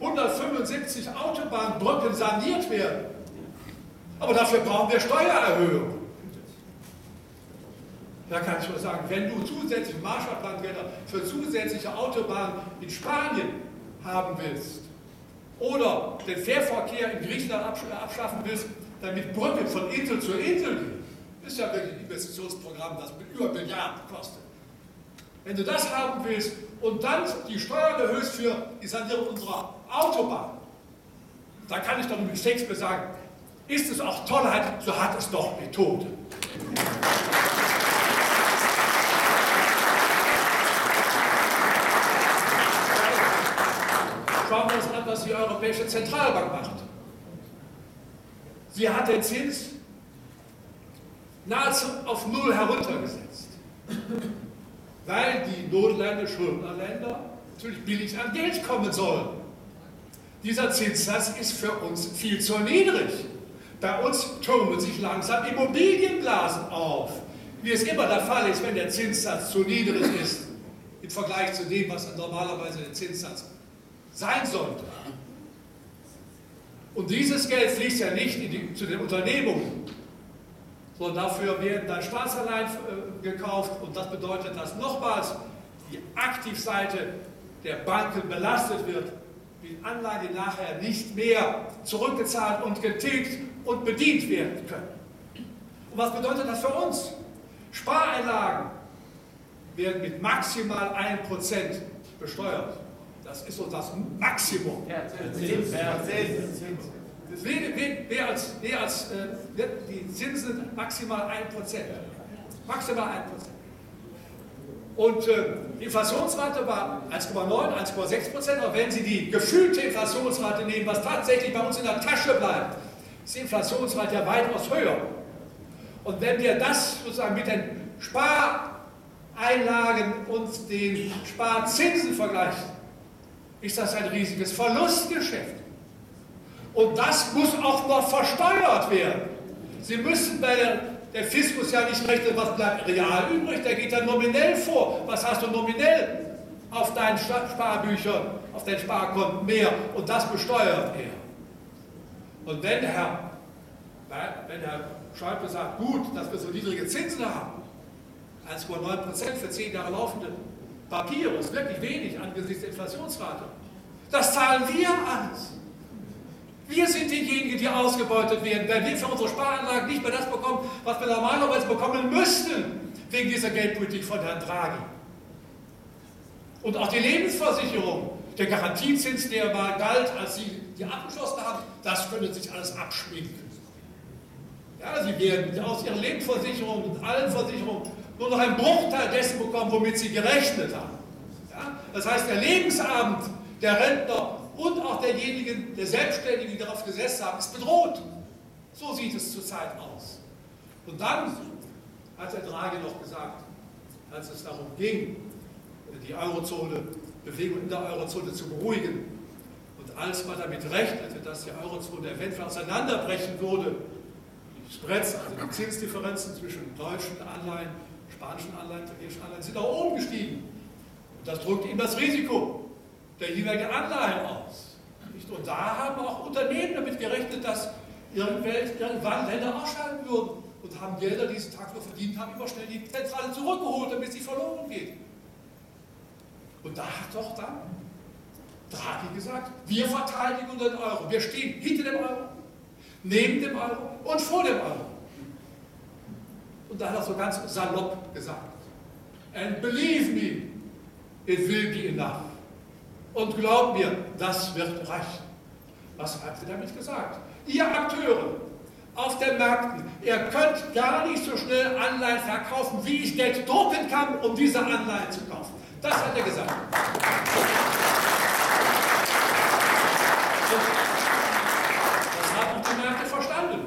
175 Autobahnbrücken saniert werden. Aber dafür brauchen wir Steuererhöhungen. Da kann ich nur sagen, wenn du zusätzliche Marshallplangelder für zusätzliche Autobahnen in Spanien haben willst oder den Fährverkehr in Griechenland abschaffen willst, damit Brücken von Insel zu Insel gehen, ist ja wirklich ein Investitionsprogramm, das über Milliarden kostet. Wenn du das haben willst und dann die Steuern erhöhst für die Sanierung unserer Autobahn, da kann ich doch mit Shakespeare sagen, ist es auch Tollheit, so hat es doch Methode. Schauen wir uns an, was die Europäische Zentralbank macht. Sie hat den Zins nahezu auf Null heruntergesetzt weil die Notländer, Schuldnerländer natürlich billig an Geld kommen sollen. Dieser Zinssatz ist für uns viel zu niedrig. Bei uns türmen sich langsam Immobilienblasen auf, wie es immer der Fall ist, wenn der Zinssatz zu niedrig ist im Vergleich zu dem, was normalerweise der Zinssatz sein sollte. Und dieses Geld fließt ja nicht die, zu den Unternehmungen, sondern dafür werden dann Staatsanleihen äh, gekauft und das bedeutet, dass nochmals die Aktivseite der Banken belastet wird mit Anleihen, die nachher nicht mehr zurückgezahlt und getilgt und bedient werden können. Und was bedeutet das für uns? Spareinlagen werden mit maximal 1% besteuert. Das ist so das Maximum. Ja, mehr, mehr als, mehr als äh, die Zinsen sind maximal 1%. Maximal 1%. Und äh, die Inflationsrate war 1,9, 1,6 Prozent. Aber wenn Sie die gefühlte Inflationsrate nehmen, was tatsächlich bei uns in der Tasche bleibt, ist die Inflationsrate ja weitaus höher. Und wenn wir das sozusagen mit den Spareinlagen und den Sparzinsen vergleichen, ist das ein riesiges Verlustgeschäft. Und das muss auch noch versteuert werden. Sie müssen bei der, der Fiskus ja nicht rechnen, was bleibt real übrig, der geht dann nominell vor. Was hast du nominell auf deinen Sparbüchern, auf deinen Sparkonten mehr? Und das besteuert er. Und wenn Herr, wenn Herr Schäuble sagt, gut, dass wir so niedrige Zinsen haben, 1,9 Prozent für zehn Jahre laufende Papiere, ist wirklich wenig angesichts der Inflationsrate. Das zahlen wir alles. Wir sind diejenigen, die ausgebeutet werden, weil wir für unsere Sparanlagen nicht mehr das bekommen, was wir normalerweise bekommen müssten, wegen dieser Geldpolitik von Herrn Draghi. Und auch die Lebensversicherung, der Garantiezins, der mal galt, als Sie die abgeschlossen haben, das könnte sich alles abschminken. Ja, Sie werden aus Ihren Lebensversicherungen und allen Versicherungen nur noch einen Bruchteil dessen bekommen, womit Sie gerechnet haben. Ja? Das heißt, der Lebensabend der Rentner und auch derjenigen, der Selbstständigen, die darauf gesessen haben, ist bedroht. So sieht es zurzeit aus. Und dann hat der Draghi noch gesagt, als es darum ging, die Eurozone, Bewegung in der Eurozone zu beruhigen, und als man damit rechnete, dass die Eurozone eventuell auseinanderbrechen würde, die Spreads, also die Zinsdifferenzen zwischen deutschen Anleihen, spanischen Anleihen, italienischen Anleihen, sind nach oben gestiegen. Und das drückt ihm das Risiko der jeweiligen Anleihen aus. Und da haben auch Unternehmen damit gerechnet, dass irgendwann Länder ausscheiden würden und haben Gelder, die diesen Tag nur verdient haben, immer schnell die Zentrale zurückgeholt, damit sie verloren geht. Und da hat doch dann Draghi gesagt, wir verteidigen den Euro. Wir stehen hinter dem Euro, neben dem Euro und vor dem Euro. Und da hat er so ganz salopp gesagt, and believe me, it will be enough. Und glaubt mir, das wird reichen. Was hat sie damit gesagt? Ihr Akteure auf den Märkten, ihr könnt gar nicht so schnell Anleihen verkaufen, wie ich Geld drucken kann, um diese Anleihen zu kaufen. Das hat er gesagt. Das haben die Märkte verstanden.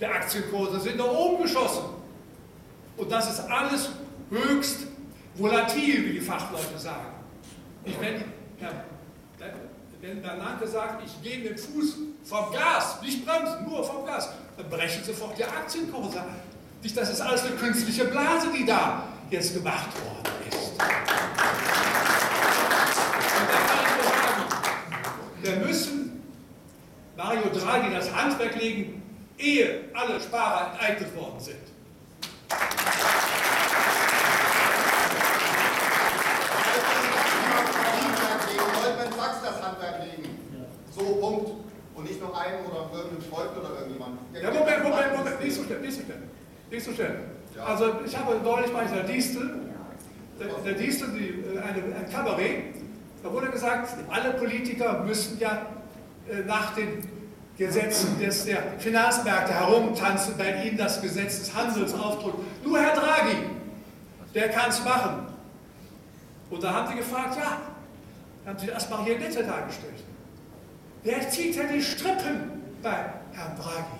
Die Aktienkurse sind nach oben geschossen. Und das ist alles höchst volatil, wie die Fachleute sagen. Ich, wenn ja, wenn Bernanke sagt, ich gehe mit dem Fuß vom Gas, nicht bremsen, nur vom Gas, dann brechen sofort die Aktienkurse das ist alles eine künstliche Blase, die da jetzt gemacht worden ist. Und da kann ich nur sagen, wir müssen Mario Draghi das Handwerk legen, ehe alle Sparer enteignet worden sind. So, Punkt. Und nicht nur einen oder irgendeinen Freund oder irgendjemand. Ja, Moment, Moment, Moment, nicht so schnell, nicht so schnell. Nicht so schnell. Also ich habe neulich bei der Distel, der, der Distel, die, äh, eine, ein Kabarett, da wurde gesagt, alle Politiker müssen ja äh, nach den Gesetzen des, der Finanzmärkte herumtanzen, bei ihnen das Gesetz des Handels aufdrückt. Nur Herr Draghi, der kann es machen. Und da haben sie gefragt, ja, haben sie hier Marionette dargestellt. Wer zieht denn die Strippen bei Herrn Draghi?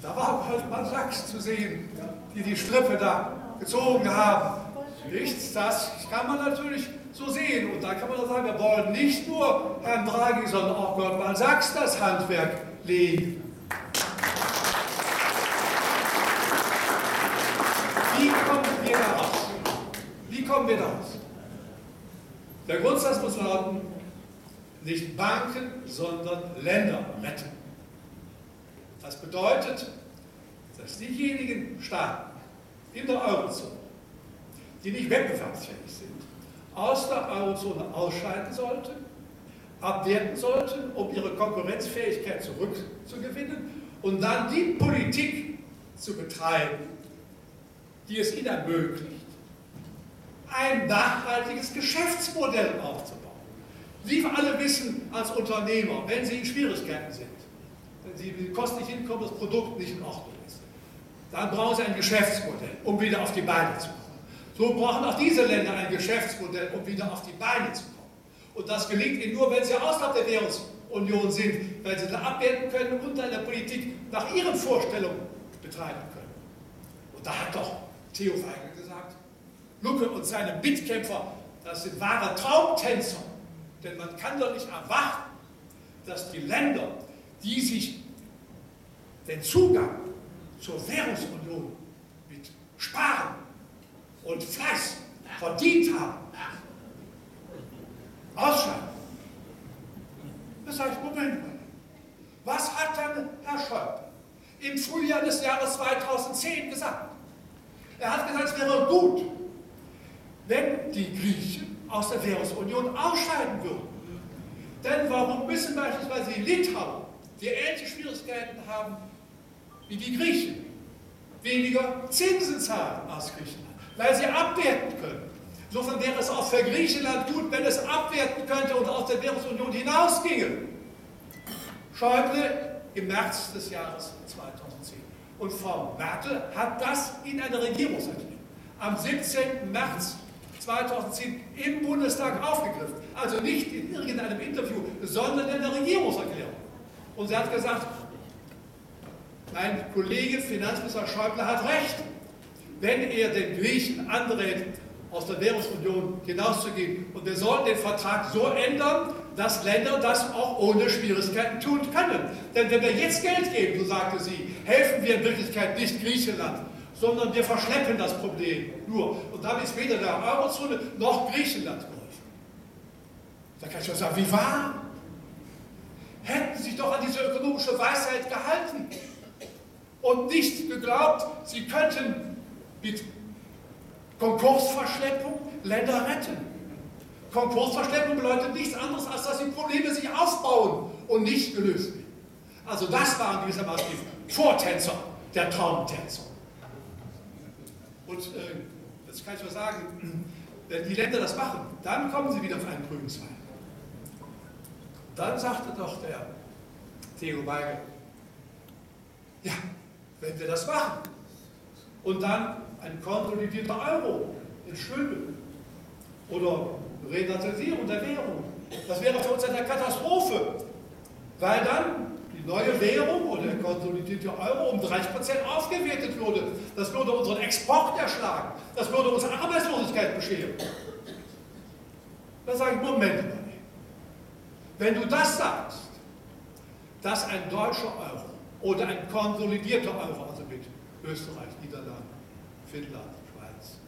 Da war auch Holtmann Sachs zu sehen, die die Strippe da gezogen haben. Nichts, das kann man natürlich so sehen. Und da kann man doch sagen, wir wollen nicht nur Herrn Draghi, sondern auch Goldman Sachs das Handwerk legen. Wie kommen wir da raus? Wie kommen wir da raus? Der Grundsatz muss lauten, nicht Banken, sondern Länder retten. Das bedeutet, dass diejenigen Staaten in der Eurozone, die nicht wettbewerbsfähig sind, aus der Eurozone ausscheiden sollten, abwerten sollten, um ihre Konkurrenzfähigkeit zurückzugewinnen und dann die Politik zu betreiben, die es ihnen ermöglicht, ein nachhaltiges Geschäftsmodell aufzubauen. Sie alle wissen als Unternehmer, wenn Sie in Schwierigkeiten sind, wenn Sie mit kostlich hinkommen, das Produkt nicht in Ordnung ist, dann brauchen Sie ein Geschäftsmodell, um wieder auf die Beine zu kommen. So brauchen auch diese Länder ein Geschäftsmodell, um wieder auf die Beine zu kommen. Und das gelingt ihnen nur, wenn sie außerhalb der Währungsunion sind, weil sie da abwerten können und eine Politik nach ihren Vorstellungen betreiben können. Und da hat doch Theo Weigel gesagt, Lucke und seine Mitkämpfer, das sind wahre Traumtänzer. Denn man kann doch nicht erwarten, dass die Länder, die sich den Zugang zur Währungsunion mit Sparen und Fleiß verdient haben, ausscheiden. Das heißt, Moment mal. Was hat dann Herr Schäuble im Frühjahr des Jahres 2010 gesagt? Er hat gesagt, es wäre gut, wenn die Griechen aus der Währungsunion ausscheiden würden. Denn warum müssen beispielsweise die Litauer, die ähnliche Schwierigkeiten haben wie die Griechen, weniger Zinsen zahlen aus Griechenland, weil sie abwerten können? Insofern wäre es auch für Griechenland gut, wenn es abwerten könnte und aus der Währungsunion hinausginge. Schäuble im März des Jahres 2010. Und Frau Merkel hat das in einer Regierungserklärung am 17. März 2010 im Bundestag aufgegriffen. Also nicht in irgendeinem Interview, sondern in der Regierungserklärung. Und sie hat gesagt, mein Kollege Finanzminister Schäuble hat recht. Wenn er den Griechen andreht, aus der Währungsunion hinauszugehen. Und wir sollten den Vertrag so ändern, dass Länder das auch ohne Schwierigkeiten tun können. Denn wenn wir jetzt Geld geben, so sagte sie, helfen wir in Wirklichkeit nicht Griechenland, sondern wir verschleppen das Problem nur. Und damit ist weder der Eurozone noch Griechenland geholfen. Da kann ich nur sagen, wie wahr? Hätten Sie sich doch an diese ökonomische Weisheit gehalten und nicht geglaubt, Sie könnten mit Konkursverschleppung Länder retten. Konkursverschleppung bedeutet nichts anderes, als dass die Probleme sich aufbauen und nicht gelöst werden. Also das waren gewissermaßen die Vortänzer der Traumtänzer. Und äh, jetzt kann ich nur sagen, wenn die Länder das machen, dann kommen sie wieder auf einen grünen Zweig. Dann sagte doch der Theo Weigel, ja, wenn wir das machen und dann ein konsolidierter Euro entschwindet oder Renationalisierung der Währung. Das wäre für uns eine Katastrophe, weil dann die neue Währung oder der konsolidierte Euro um 30% aufgewertet würde. Das würde unseren Export erschlagen. Das würde unsere Arbeitslosigkeit bescheren. Da sage ich, Moment mal. Wenn du das sagst, dass ein deutscher Euro oder ein konsolidierter Euro, also mit Österreich, Niederlande, Finnland, Schweiz,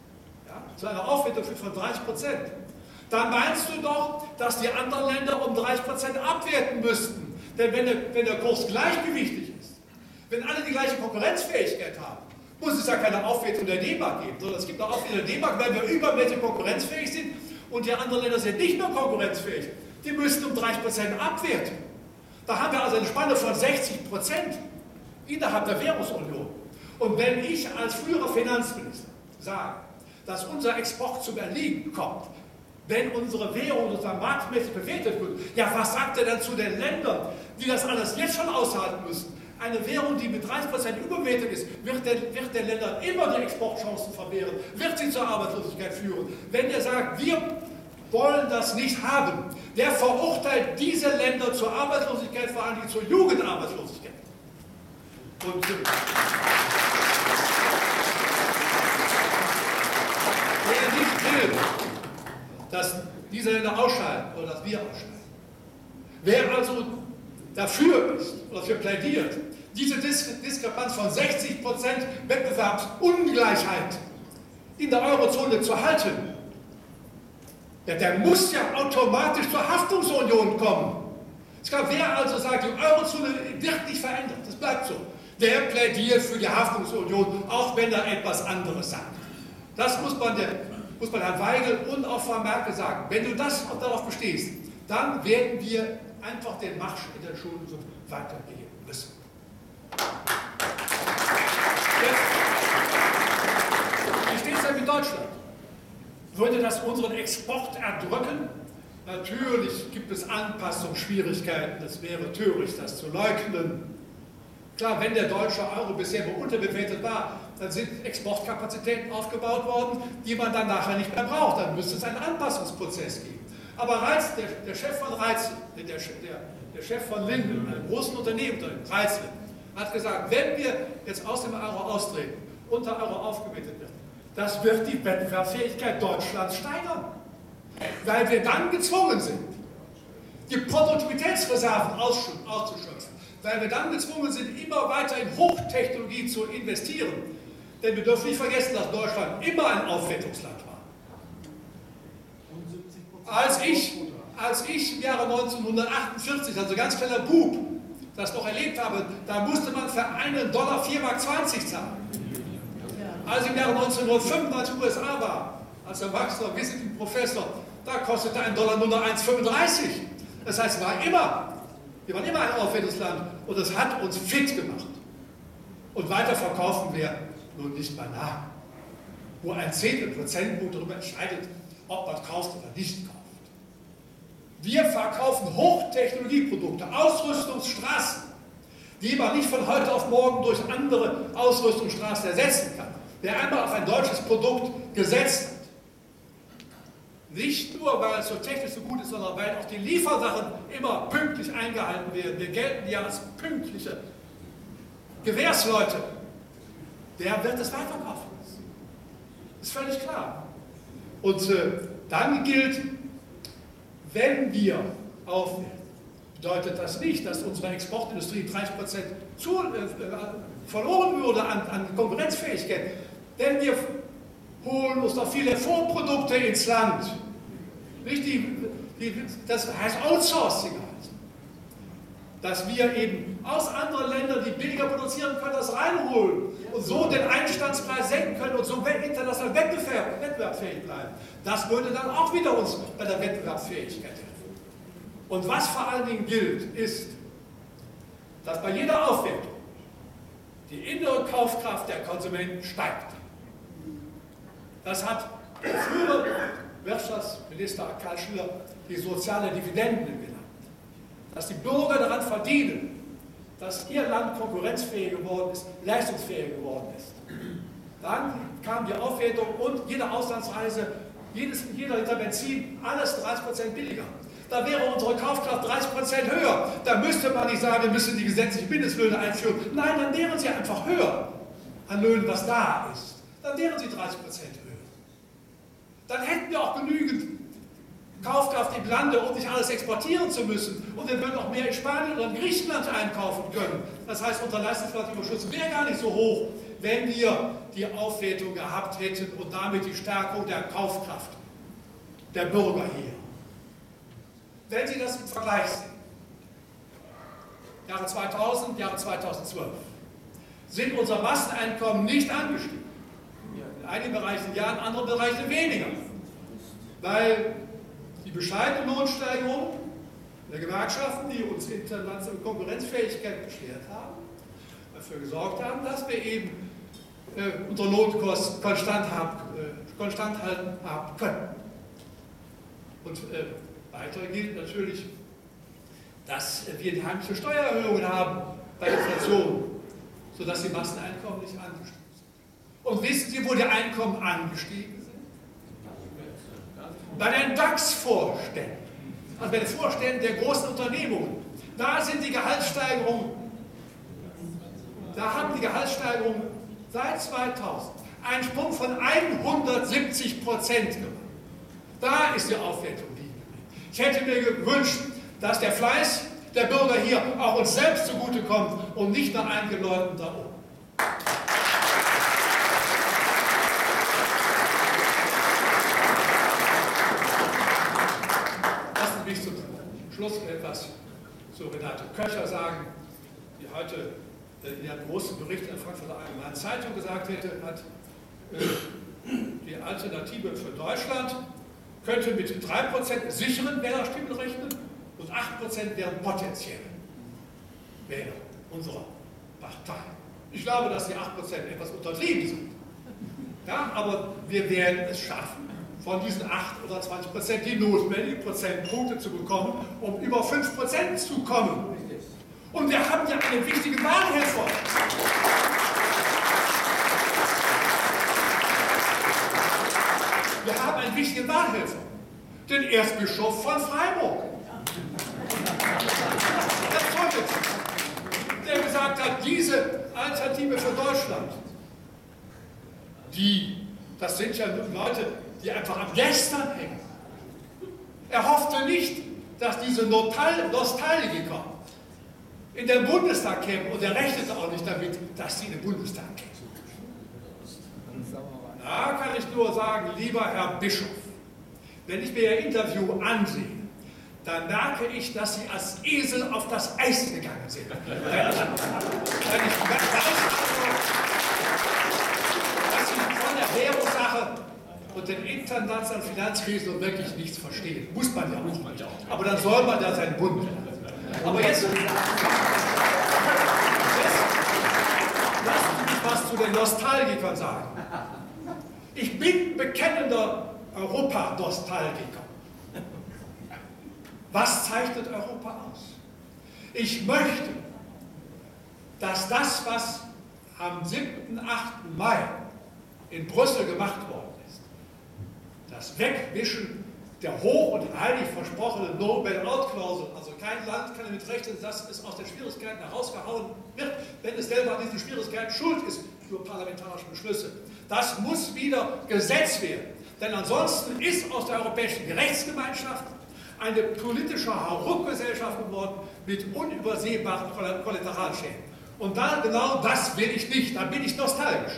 ja, zu einer Aufwertung von 30 Prozent, dann meinst du doch, dass die anderen Länder um 30% abwerten müssten. Denn wenn der, wenn der Kurs gleichgewichtig ist, wenn alle die gleiche Konkurrenzfähigkeit haben, muss es ja keine Aufwertung der D-Mark geben, sondern es gibt eine Aufwertung der D-Mark, weil wir übermäßig konkurrenzfähig sind und die anderen Länder sind nicht mehr konkurrenzfähig. Die müssten um 30% abwerten. Da haben wir also eine Spanne von 60% innerhalb der Währungsunion. Und wenn ich als früherer Finanzminister sage, dass unser Export zum Erliegen kommt, wenn unsere Währung sozusagen marktmäßig bewertet wird, ja, was sagt er dann zu den Ländern, die das alles jetzt schon aushalten müssen? Eine Währung, die mit 30% überbewertet ist, wird den, wird den Ländern immer die Exportchancen verwehren, wird sie zur Arbeitslosigkeit führen. Wenn er sagt, wir wollen das nicht haben, der verurteilt diese Länder zur Arbeitslosigkeit, vor allem zur Jugendarbeitslosigkeit. Und, äh, wer nicht will, dass diese Länder ausscheiden oder dass wir ausscheiden. Wer also dafür ist oder dafür plädiert, diese Diskrepanz von 60% Wettbewerbsungleichheit in der Eurozone zu halten, ja, der muss ja automatisch zur Haftungsunion kommen. Es gab wer also sagt, die Eurozone wird nicht verändert, das bleibt so. Der plädiert für die Haftungsunion, auch wenn er etwas anderes sagt. Das muss man, der, muss man Herrn Weigel und auch Frau Merkel sagen. Wenn du das auch darauf bestehst, dann werden wir einfach den Marsch in der Schulden weitergehen müssen. Wie steht es denn mit Deutschland? Würde das unseren Export erdrücken? Natürlich gibt es Anpassungsschwierigkeiten, es wäre töricht, das zu leugnen. Klar, wenn der deutsche Euro bisher unterbewertet war, dann sind Exportkapazitäten aufgebaut worden, die man dann nachher nicht mehr braucht. Dann müsste es einen Anpassungsprozess geben. Aber Reiz, der, der Chef von Reizel, der, der, der Chef von Linden, einem großen Unternehmen, Reizel, hat gesagt, wenn wir jetzt aus dem Euro austreten und der Euro aufgewertet wird, das wird die Wettbewerbsfähigkeit Deutschlands steigern. Weil wir dann gezwungen sind, die Produktivitätsreserven auszuschöpfen. Weil wir dann gezwungen sind, immer weiter in Hochtechnologie zu investieren. Denn wir dürfen nicht vergessen, dass Deutschland immer ein Aufwertungsland war. Als ich, als ich im Jahre 1948, also ganz kleiner Bub, das noch erlebt habe, da musste man für einen Dollar 4,20 Mark zahlen. Als ich im Jahre 1995 in den USA war, als erwachsener Visiting Professor, da kostete ein Dollar nur noch 1,35. Das heißt, war immer, wir waren immer ein Aufwertungsland und das hat uns fit gemacht. Und weiter verkaufen wir nun nicht banal, wo ein Zehntel Prozentpunkt darüber entscheidet, ob man kauft oder nicht kauft. Wir verkaufen Hochtechnologieprodukte, Ausrüstungsstraßen, die man nicht von heute auf morgen durch andere Ausrüstungsstraßen ersetzen kann. Wer einmal auf ein deutsches Produkt gesetzt hat, nicht nur, weil es so technisch so gut ist, sondern weil auch die Liefersachen immer pünktlich eingehalten werden. Wir gelten ja als pünktliche Gewährsleute. Der wird es weiterkaufen. Ist völlig klar. Und äh, dann gilt, wenn wir aufwerten, bedeutet das nicht, dass unsere Exportindustrie 30 Prozent zu, äh, verloren würde an, an Konkurrenzfähigkeit. Denn wir holen uns noch viele Vorprodukte ins Land. Nicht die, die, das heißt Outsourcing halt. Dass wir eben aus anderen Ländern, die billiger produzieren können, das reinholen und so den Einstandspreis senken können und so international wettbewerbsfähig bleiben. Das würde dann auch wieder uns bei der Wettbewerbsfähigkeit helfen. Und was vor allen Dingen gilt, ist, dass bei jeder Aufwertung die innere Kaufkraft der Konsumenten steigt. Das hat der frühere Wirtschaftsminister Karl Schiller die soziale Dividenden genannt. Dass die Bürger daran verdienen, dass ihr Land konkurrenzfähig geworden ist, leistungsfähig geworden ist. Dann kam die Aufwertung und jede Auslandsreise, jedes, jeder Liter Benzin, alles 30% billiger. Da wäre unsere Kaufkraft 30% höher. Da müsste man nicht sagen, wir müssen die gesetzlichen Mindestlöhne einführen. Nein, dann wären sie einfach höher an Löhnen, was da ist. Dann wären sie 30% höher. Dann hätten wir auch genügend Kaufkraft im Lande, um nicht alles exportieren zu müssen. Und wir würden auch mehr in Spanien oder in Griechenland einkaufen können. Das heißt, unser Leistungsüberschuss wäre gar nicht so hoch, wenn wir die Aufwertung gehabt hätten und damit die Stärkung der Kaufkraft. der Bürger hier. Wenn Sie das im Vergleich sehen, Jahre 2000, Jahre 2012, sind unsere Masseneinkommen nicht angestiegen. In einigen Bereichen ja, in anderen Bereichen weniger. Weil die bescheidene Lohnsteigerung der Gewerkschaften, die uns internationale Konkurrenzfähigkeit beschert haben, dafür gesorgt haben, dass wir eben äh, unsere Lohnkosten konstant, haben, äh, konstant halten haben können. Und äh, weiter gilt natürlich, dass wir heimische Steuererhöhungen haben bei Inflation, sodass die Masseneinkommen nicht sind. Und wissen Sie, wo die Einkommen angestiegen sind? Bei den DAX-Vorständen, also bei den Vorständen der großen Unternehmungen. Da sind die Gehaltssteigerungen, da haben die Gehaltssteigerungen seit 2000 einen Sprung von 170 Prozent gemacht. Da ist die Aufwertung liegen. Ich hätte mir gewünscht, dass der Fleiß der Bürger hier auch uns selbst zugutekommt und nicht nach einigen Leuten da oben. Lassen Sie mich zum Schluss etwas zu Renate Köcher sagen, die heute in ihrem großen Bericht in der Frankfurter Allgemeinen Zeitung gesagt hätte, hat, äh, die Alternative für Deutschland könnte mit 3% sicheren Wählerstimmen rechnen und 8% wären potenzielle Wähler unserer Partei. Ich glaube, dass die 8% etwas untertrieben sind. Ja, aber wir werden es schaffen, von diesen 8 oder 20% die notwendigen Prozentpunkte zu bekommen, um über 5% zu kommen. Und wir haben ja einen wichtigen Wahlhelfer. Wir haben einen wichtigen Wahlhelfer, den Erzbischof von Freiburg. Der gesagt hat, diese Alternative für Deutschland, die, das sind ja Leute, die einfach am Gestern hängen. Er hoffte nicht, dass diese Nostalgiker in den Bundestag kämen und er rechnete auch nicht damit, dass sie in den Bundestag kämen. Da kann ich nur sagen, lieber Herr Bischof, wenn ich mir Ihr Interview ansehe, dann merke ich, dass Sie als Esel auf das Eis gegangen sind. Wenn ich, wenn ich weiß, dass Sie von der Währungssache und den internationalen Finanzkrisen wirklich nichts verstehen. Muss man ja auch. Aber dann soll man ja seinen Bund. Aber jetzt, jetzt lassen Sie mich was zu den Nostalgikern sagen. Ich bin bekennender Europa-Nostalgiker. Was zeichnet Europa aus? Ich möchte, dass das, was am 7. 8. Mai in Brüssel gemacht ist, das Wegwischen der hoch und heilig versprochenen No-Bail-Out-Klausel, also kein Land kann damit rechnen, dass es aus den Schwierigkeiten herausgehauen wird, wenn es selber an diesen Schwierigkeiten schuld ist durch parlamentarische Beschlüsse. Das muss wieder Gesetz werden. Denn ansonsten ist aus der europäischen Rechtsgemeinschaft eine politische Hauruck-Gesellschaft geworden mit unübersehbaren Kollateralschäden. Und da genau das will ich nicht, da bin ich nostalgisch.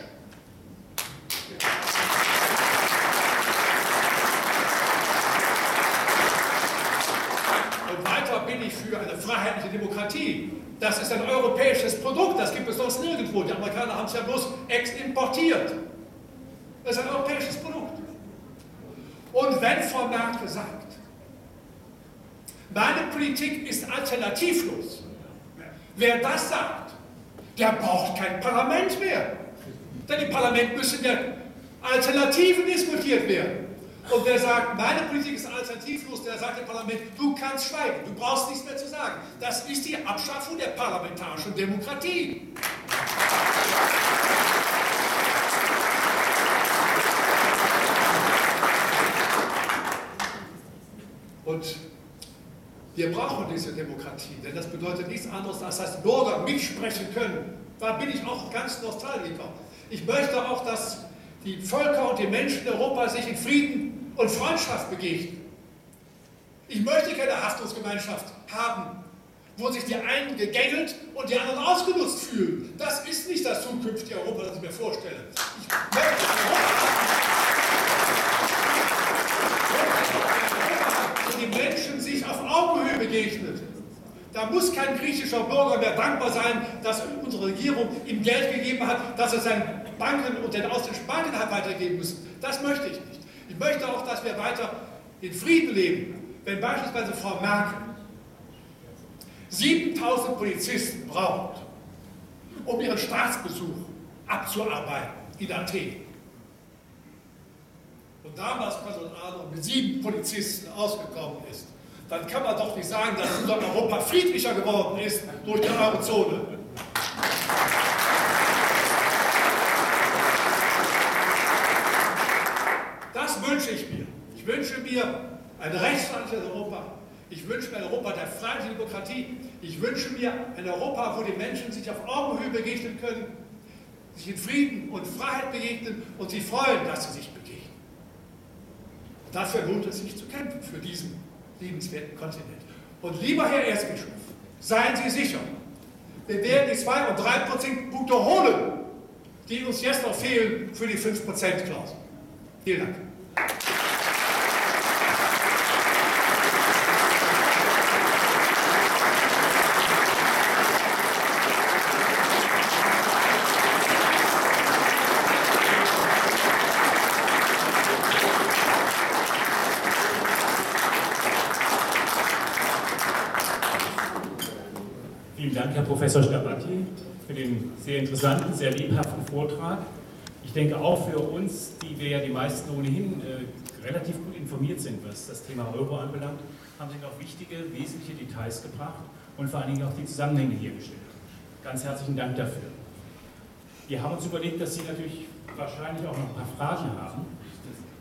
Und weiter bin ich für eine freiheitliche Demokratie. Das ist ein europäisches Produkt, das gibt es sonst nirgendwo. Die Amerikaner haben es ja bloß eximportiert. Das ist ein europäisches Produkt. Und wenn Frau Merkel sagt, meine Politik ist alternativlos, wer das sagt, der braucht kein Parlament mehr. Denn im Parlament müssen ja Alternativen diskutiert werden. Und wer sagt, meine Politik ist alternativlos, der sagt im Parlament, du kannst schweigen, du brauchst nichts mehr zu sagen. Das ist die Abschaffung der parlamentarischen Demokratie. Und wir brauchen diese Demokratie, denn das bedeutet nichts anderes, als dass Bürger mitsprechen können. Da bin ich auch ganz Nostalgiker. Ich möchte auch, dass die Völker und die Menschen Europas sich in Frieden und Freundschaft begegnen. Ich möchte keine Haftungsgemeinschaft haben, wo sich die einen gegängelt und die anderen ausgenutzt fühlen. Das ist nicht das zukünftige Europa, das ich mir vorstelle. Ich möchte Europa, wo die Menschen sich auf Augenhöhe begegnen. Da muss kein griechischer Bürger mehr dankbar sein, dass unsere Regierung ihm Geld gegeben hat, dass er sein Banken und den ausländischen Banken hat weitergeben müssen. Das möchte ich nicht. Ich möchte auch, dass wir weiter in Frieden leben. Wenn beispielsweise Frau Merkel 7000 Polizisten braucht, um ihren Staatsbesuch abzuarbeiten in Athen. Und damals Konsul Adenauer mit sieben Polizisten ausgekommen ist, dann kann man doch nicht sagen, dass unser Europa friedlicher geworden ist durch die Eurozone. Wünsche ich mir. Ich wünsche mir ein rechtsstaatliches Europa. Ich wünsche mir ein Europa der freiheitlichen Demokratie. Ich wünsche mir ein Europa, wo die Menschen sich auf Augenhöhe begegnen können, sich in Frieden und Freiheit begegnen und sich freuen, dass sie sich begegnen. Dafür lohnt es sich zu kämpfen, für diesen liebenswerten Kontinent. Und lieber Herr Erzbischof, seien Sie sicher, wir werden die 2 und 3 Prozentpunkte holen, die uns jetzt noch fehlen für die 5 Prozent Klausel. Vielen Dank. Dank, Herr Professor Stabatti, für den sehr interessanten, sehr lebhaften Vortrag. Ich denke auch für uns, die wir ja die meisten ohnehin äh, relativ gut informiert sind, was das Thema Euro anbelangt, haben Sie noch wichtige, wesentliche Details gebracht und vor allen Dingen auch die Zusammenhänge hergestellt. Ganz herzlichen Dank dafür. Wir haben uns überlegt, dass Sie natürlich wahrscheinlich auch noch ein paar Fragen haben.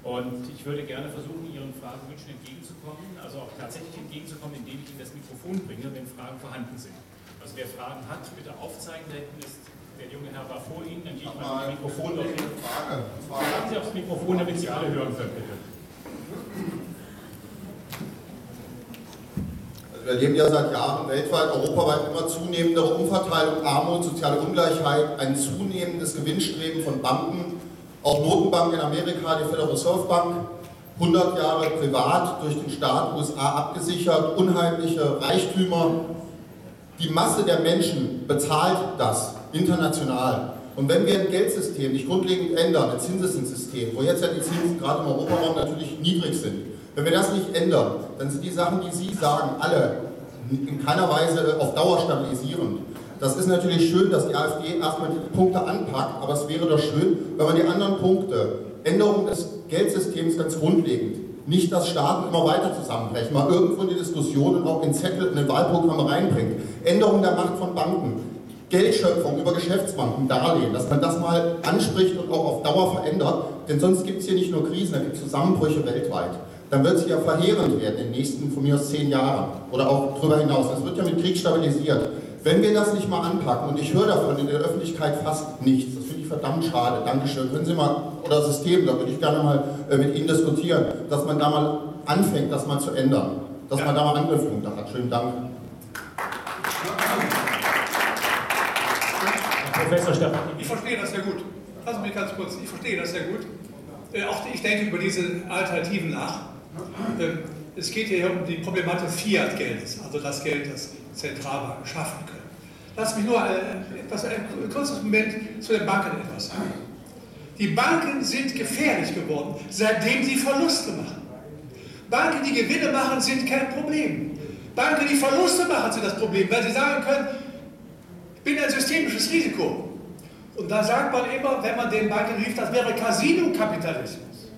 Und ich würde gerne versuchen, Ihren Fragen Wünschen entgegenzukommen, also auch tatsächlich entgegenzukommen, indem ich Ihnen das Mikrofon bringe, wenn Fragen vorhanden sind. Also wer Fragen hat, bitte aufzeigen. Da hinten ist der junge Herr war vor Ihnen. Dann gehe ich mal das Mikrofon dorthin. Frage. Frage. Sagen Sie aufs Mikrofon, damit Sie alle hören können, bitte. Also wir erleben ja seit Jahren weltweit, europaweit immer zunehmendere Umverteilung, Armut, soziale Ungleichheit, ein zunehmendes Gewinnstreben von Banken, auch Notenbank in Amerika, die Federal Reserve Bank, 100 Jahre privat durch den Staat USA abgesichert, unheimliche Reichtümer, die Masse der Menschen bezahlt das international. Und wenn wir ein Geldsystem nicht grundlegend ändern, ein Zinseszins-System, wo jetzt ja die Zinsen gerade im Europaraum natürlich niedrig sind, wenn wir das nicht ändern, dann sind die Sachen, die Sie sagen, alle in keiner Weise auf Dauer stabilisierend. Das ist natürlich schön, dass die AfD erstmal die Punkte anpackt, aber es wäre doch schön, wenn man die anderen Punkte, Änderung des Geldsystems ganz grundlegend, nicht, dass Staaten immer weiter zusammenbrechen, mal irgendwo in die Diskussion und auch in Zettel in Wahlprogramme reinbringt. Änderung der Macht von Banken, Geldschöpfung über Geschäftsbanken, Darlehen, dass man das mal anspricht und auch auf Dauer verändert, denn sonst gibt es hier nicht nur Krisen, da gibt es Zusammenbrüche weltweit. Dann wird es ja verheerend werden in den nächsten von mir aus zehn Jahren oder auch darüber hinaus. Das wird ja mit Krieg stabilisiert. Wenn wir das nicht mal anpacken, und ich höre davon in der Öffentlichkeit fast nichts, das finde ich verdammt schade. Dankeschön. Können Sie mal, oder System, da würde ich gerne mal äh, mit Ihnen diskutieren, dass man da mal anfängt, das mal zu ändern. Dass ja. man da mal Angriffspunkte hat. Schönen Dank. Professor Stefan. Ich verstehe das sehr gut. Lassen Sie mich ganz kurz. Ich verstehe das sehr gut. Äh, auch ich denke über diese Alternativen nach. Ähm, es geht hier um die Problematik Fiat-Geldes, also das Geld, das Zentralbanken schaffen können. Lass mich nur äh, etwas, ein kurzes Moment zu den Banken etwas sagen. Die Banken sind gefährlich geworden, seitdem sie Verluste machen. Banken, die Gewinne machen, sind kein Problem. Banken, die Verluste machen, sind das Problem, weil sie sagen können, bin ein systemisches Risiko. Und da sagt man immer, wenn man den Banken rief, das wäre Casino-Kapitalismus.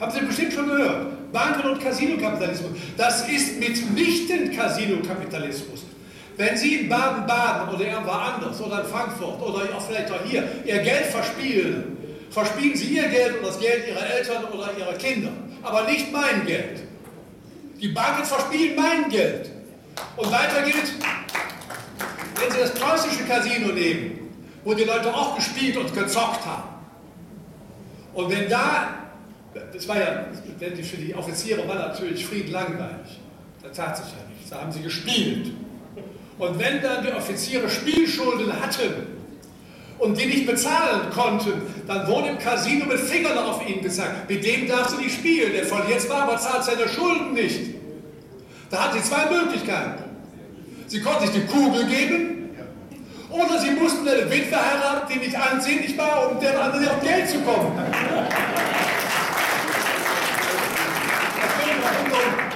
Haben Sie bestimmt schon gehört. Banken- und Casino-Kapitalismus. Das ist mitnichten Casino-Kapitalismus. Wenn Sie in Baden-Baden oder irgendwo anders oder in Frankfurt oder auch vielleicht auch hier Ihr Geld verspielen, verspielen Sie Ihr Geld und das Geld Ihrer Eltern oder Ihrer Kinder, aber nicht mein Geld. Die Banken verspielen mein Geld. Und weiter geht, wenn Sie das preußische Casino nehmen, wo die Leute auch gespielt und gezockt haben, und wenn da, das war ja für die Offiziere war natürlich Frieden langweilig, da tat sich ja nichts, da haben sie gespielt. Und wenn dann die Offiziere Spielschulden hatten und die nicht bezahlen konnten, dann wurde im Casino mit Fingern auf ihn gesagt, mit dem darfst du nicht spielen, der verliert zwar, aber zahlt seine Schulden nicht. Da hat sie zwei Möglichkeiten. Sie konnten sich die Kugel geben oder sie mussten eine Witwe heiraten, die nicht ansehnlich war, um der anderen auf Geld zu kommen.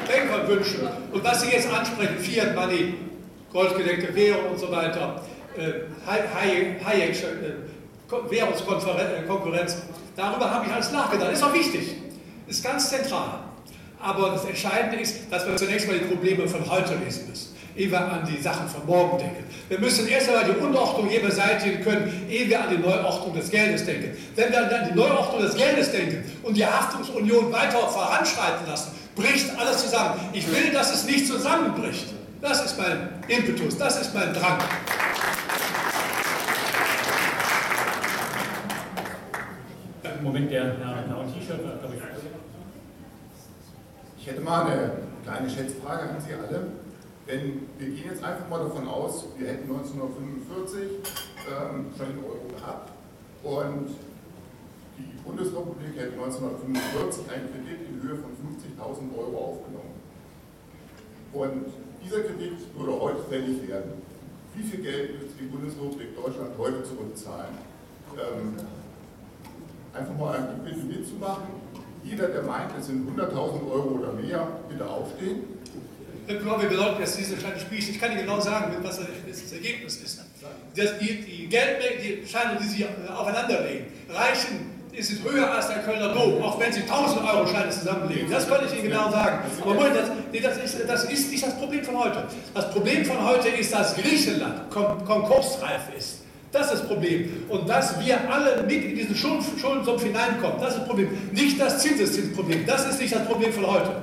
Denkerwünsche. Und was Sie jetzt ansprechen, Fiat Money, goldgedeckte Währung und so weiter, äh, Hayek'sche äh, Währungskonkurrenz, darüber habe ich alles nachgedacht. Ist auch wichtig, ist ganz zentral. Aber das Entscheidende ist, dass wir zunächst mal die Probleme von heute lesen müssen, ehe wir an die Sachen von morgen denken. Wir müssen erst einmal die Unordnung hier beseitigen können, ehe wir an die Neuordnung des Geldes denken. Wenn wir an die Neuordnung des Geldes denken und die Haftungsunion weiter voranschreiten lassen, bricht alles zusammen. Ich will, dass es nicht zusammenbricht. Das ist mein Impetus, das ist mein Drang. Im Moment der Herr Blauen T-Shirt, glaube ich. Ich hätte mal eine kleine Schätzfrage an Sie alle. Denn wir gehen jetzt einfach mal davon aus, wir hätten 1945 ähm, schon den Euro gehabt und die Bundesrepublik hätte 1945 einen Kredit in Höhe von 50.000 Euro aufgenommen. Und dieser Kredit würde heute fällig werden. Wie viel Geld müsste die Bundesrepublik Deutschland heute zurückzahlen? Ähm, einfach mal ein bisschen mitzumachen. Jeder, der meint, es sind 100.000 Euro oder mehr, bitte aufstehen. Herr Blor, wir bedeuten jetzt diese kleine Spielchen. Ich kann Ihnen genau sagen, was das Ergebnis ist. Das, die, die Geldmengen, die Scheine, die Sie aufeinanderlegen, reichen ist es höher als der Kölner Dom, auch wenn Sie 1000 Euro Scheine zusammenlegen. Das kann ich Ihnen genau sagen. Das, nee, das, ist, das ist nicht das Problem von heute. Das Problem von heute ist, dass Griechenland kon konkursreif ist. Das ist das Problem. Und dass wir alle mit in diesen Schuldensumpf hineinkommen, das ist das Problem. Nicht das Zinseszinsproblem. Das ist nicht das Problem von heute.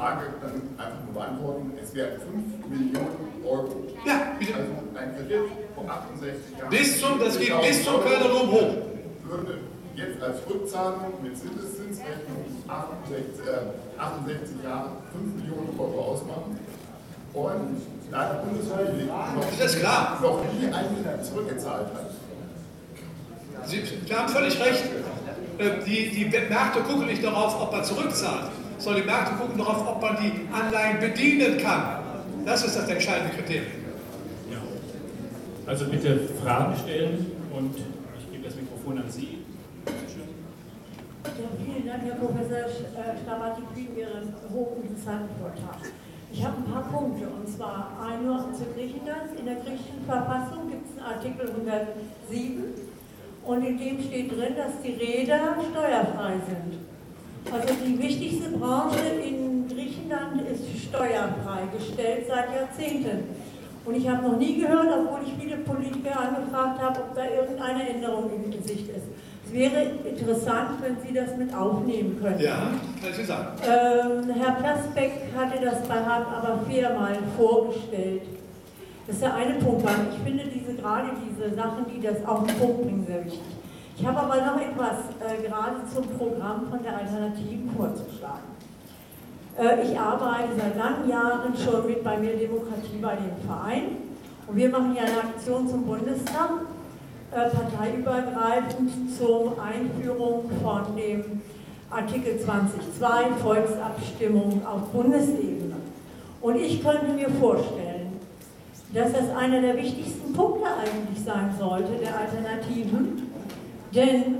Frage dann einfach nur beantworten. Es wären 5 Millionen Euro. Ja, bitte. Also ein Kredit von 68 Jahren. Bis zum, das geht bis zum Kölner Dom hoch. Würde jetzt als Rückzahlung mit Zinseszinsrechnung 68, äh, 68 Jahre 5 Millionen Euro ausmachen. Und da die Bundesrepublik noch, noch nie einen zurückgezahlt hat. Sie, Sie haben völlig recht. Äh, die, die Märkte gucken nicht darauf, ob man zurückzahlt, sondern die Märkte gucken darauf, ob man die Anleihen bedienen kann. Das ist das entscheidende Kriterium. Ja. Also bitte Fragen stellen und ich gebe das Mikrofon an Sie. Ja, vielen Dank, Herr Professor Stamati, für Ihren hochinteressanten Vortrag. Ich habe ein paar Punkte, und zwar einmal zu Griechenland. In der griechischen Verfassung gibt es einen Artikel 107 und in dem steht drin, dass die Räder steuerfrei sind. Also die wichtigste Branche in Griechenland ist steuerfrei gestellt seit Jahrzehnten. Und ich habe noch nie gehört, obwohl ich viele Politiker angefragt habe, ob da irgendeine Änderung in Sicht ist. Es wäre interessant, wenn Sie das mit aufnehmen könnten. Ja, kann ich sagen. Ähm, Herr Plasbeck hatte das bei Hart aber fair mal vorgestellt. Das ist der eine Punkt. Ich finde diese, gerade diese Sachen, die das auf den Punkt bringen, sehr wichtig. Ich habe aber noch etwas äh, gerade zum Programm von der Alternativen vorzuschlagen. Äh, ich arbeite seit langen Jahren schon mit bei mir Demokratie bei dem Verein und wir machen ja eine Aktion zum Bundestag äh, parteiübergreifend zur Einführung von dem Artikel 20.2 Volksabstimmung auf Bundesebene. Und ich könnte mir vorstellen, dass das einer der wichtigsten Punkte eigentlich sein sollte, der Alternativen. Denn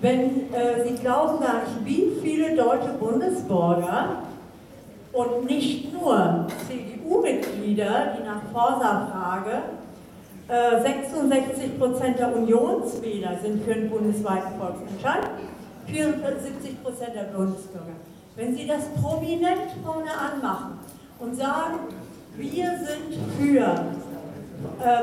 wenn äh, Sie glauben gar nicht, wie viele deutsche Bundesbürger und nicht nur CDU-Mitglieder, die nach Forsa-Frage 66 äh, Prozent der Unionswähler sind für einen bundesweiten Volksentscheid, 74 Prozent der Bundesbürger. Wenn Sie das prominent vorne anmachen und sagen, wir sind für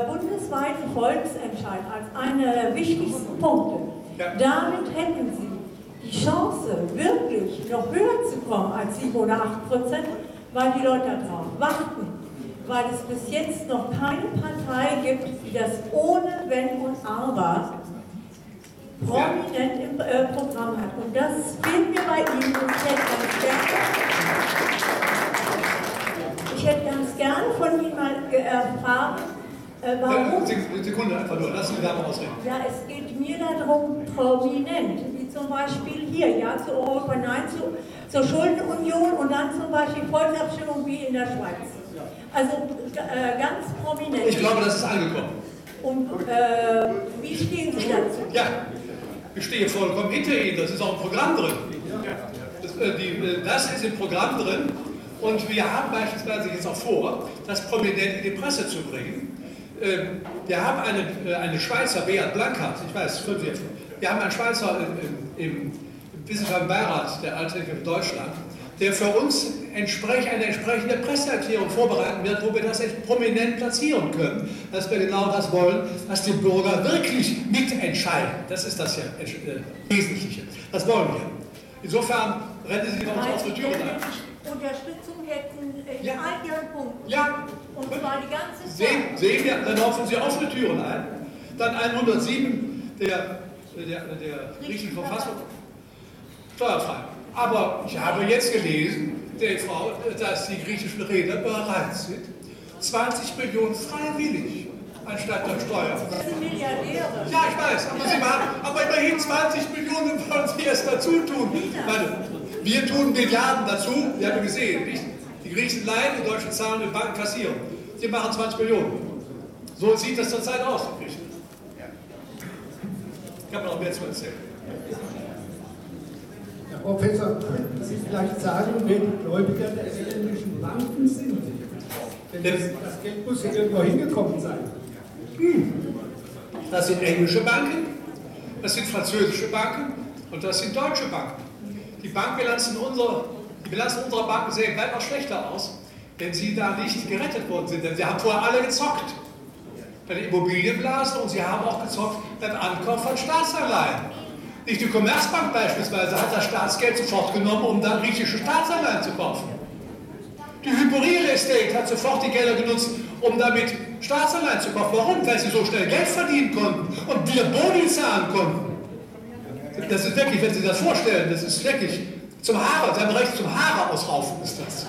bundesweiten Volksentscheid als einer der wichtigsten Punkte, damit hätten Sie die Chance, wirklich noch höher zu kommen als 7 oder 8 Prozent, weil die Leute darauf warten. Weil es bis jetzt noch keine Partei gibt, die das ohne Wenn und Aber prominent im äh, Programm hat. Und das fehlt mir bei Ihnen und ich hätte ganz gerne, ich hätte ganz gerne von Ihnen mal erfahren, äh, warum. Sekunde, einfach nur, lassen Sie da mal ausreden. Ja, es geht mir darum, prominent, wie zum Beispiel hier, ja, zu Europa, nein, zu, zur Schuldenunion und dann zum Beispiel Volksabstimmung wie in der Schweiz. Also äh, ganz prominent. Ich glaube, das ist angekommen. Und äh, wie stehen Sie dazu? Ja, ich stehe vollkommen hinter Ihnen, das ist auch im Programm drin. Das, äh, die, äh, das ist im Programm drin und wir haben beispielsweise jetzt auch vor, das prominent in die Presse zu bringen. Ähm, wir haben eine, äh, eine Schweizer, Beat Blankert, ich weiß, wir haben einen Schweizer im, im Wissenschaftlichen Beirat der Alternativen für Deutschland, der für uns entsprech, eine entsprechende Presseerklärung vorbereiten wird, wo wir das prominent platzieren können, dass wir genau das wollen, dass die Bürger wirklich mitentscheiden. Das ist das ja äh, Wesentliche. Das wollen wir. Insofern rennen Sie bei uns offene Türen ein. Unterstützung hätten in ja. all Ihren Punkten. Ja. Und zwar die ganze Zeit. Sehen, sehen wir, dann laufen Sie offene Türen ein. Dann 107 der, der, der griechischen Verfassung steuerfrei. Aber ich habe jetzt gelesen, der Frau, dass die griechischen Redner bereit sind, 20 Millionen freiwillig anstatt der Steuer. Das sind Milliardäre. Ja, ich weiß, aber, Sie machen, aber immerhin 20 Millionen wollen Sie erst dazu tun. Meine, wir tun Milliarden dazu, wir haben gesehen, nicht? Die Griechen leihen, die Deutschen zahlen, die Banken kassieren. Sie machen 20 Millionen. So sieht das zurzeit aus, die Griechen. Ich habe noch mehr zu erzählen. Herr Professor, könnten Sie vielleicht sagen, wer die Gläubiger der isländischen Banken sind? Denn das, das Geld muss ja irgendwo hingekommen sein. Das sind englische Banken, das sind französische Banken und das sind deutsche Banken. Die Bankbilanzen unserer, die Bilanzen unserer Banken sehen weitaus schlechter aus, wenn sie da nicht gerettet worden sind. Denn sie haben vorher alle gezockt bei den Immobilienblasen und sie haben auch gezockt beim Ankauf von Staatsanleihen. Nicht die Commerzbank beispielsweise hat das Staatsgeld sofort genommen, um dann griechische Staatsanleihen zu kaufen. Die Hyperreal Estate hat sofort die Gelder genutzt, um damit Staatsanleihen zu kaufen. Warum? Weil sie so schnell Geld verdienen konnten und wir Boni zahlen konnten. Das ist wirklich, wenn Sie das vorstellen, das ist wirklich zum Haare, haben recht, zum Haare ausraufen ist das.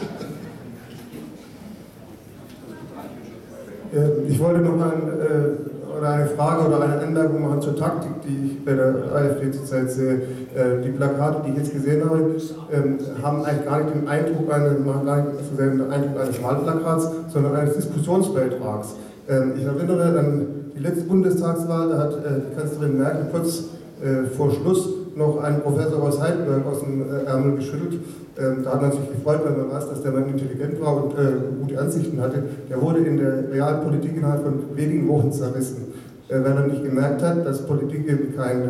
Ich wollte noch mal äh, eine Frage oder eine Anmerkung machen zur Taktik, die ich bei der AfD zurzeit sehe. Äh, die Plakate, die ich jetzt gesehen habe, ähm, haben eigentlich gar nicht den Eindruck, eine, machen gar nicht den Eindruck eines Wahlplakats, sondern eines Diskussionsbeitrags. Ähm, ich erinnere an die letzte Bundestagswahl, da hat äh, die Kanzlerin Merkel kurz vor Schluss noch einen Professor aus Heidelberg aus dem Ärmel geschüttelt. Ähm, da hat man sich gefreut, weil man weiß, dass der Mann intelligent war und gute Ansichten hatte. Der wurde in der Realpolitik innerhalb von wenigen Wochen zerrissen, weil er nicht gemerkt hat, dass Politik eben kein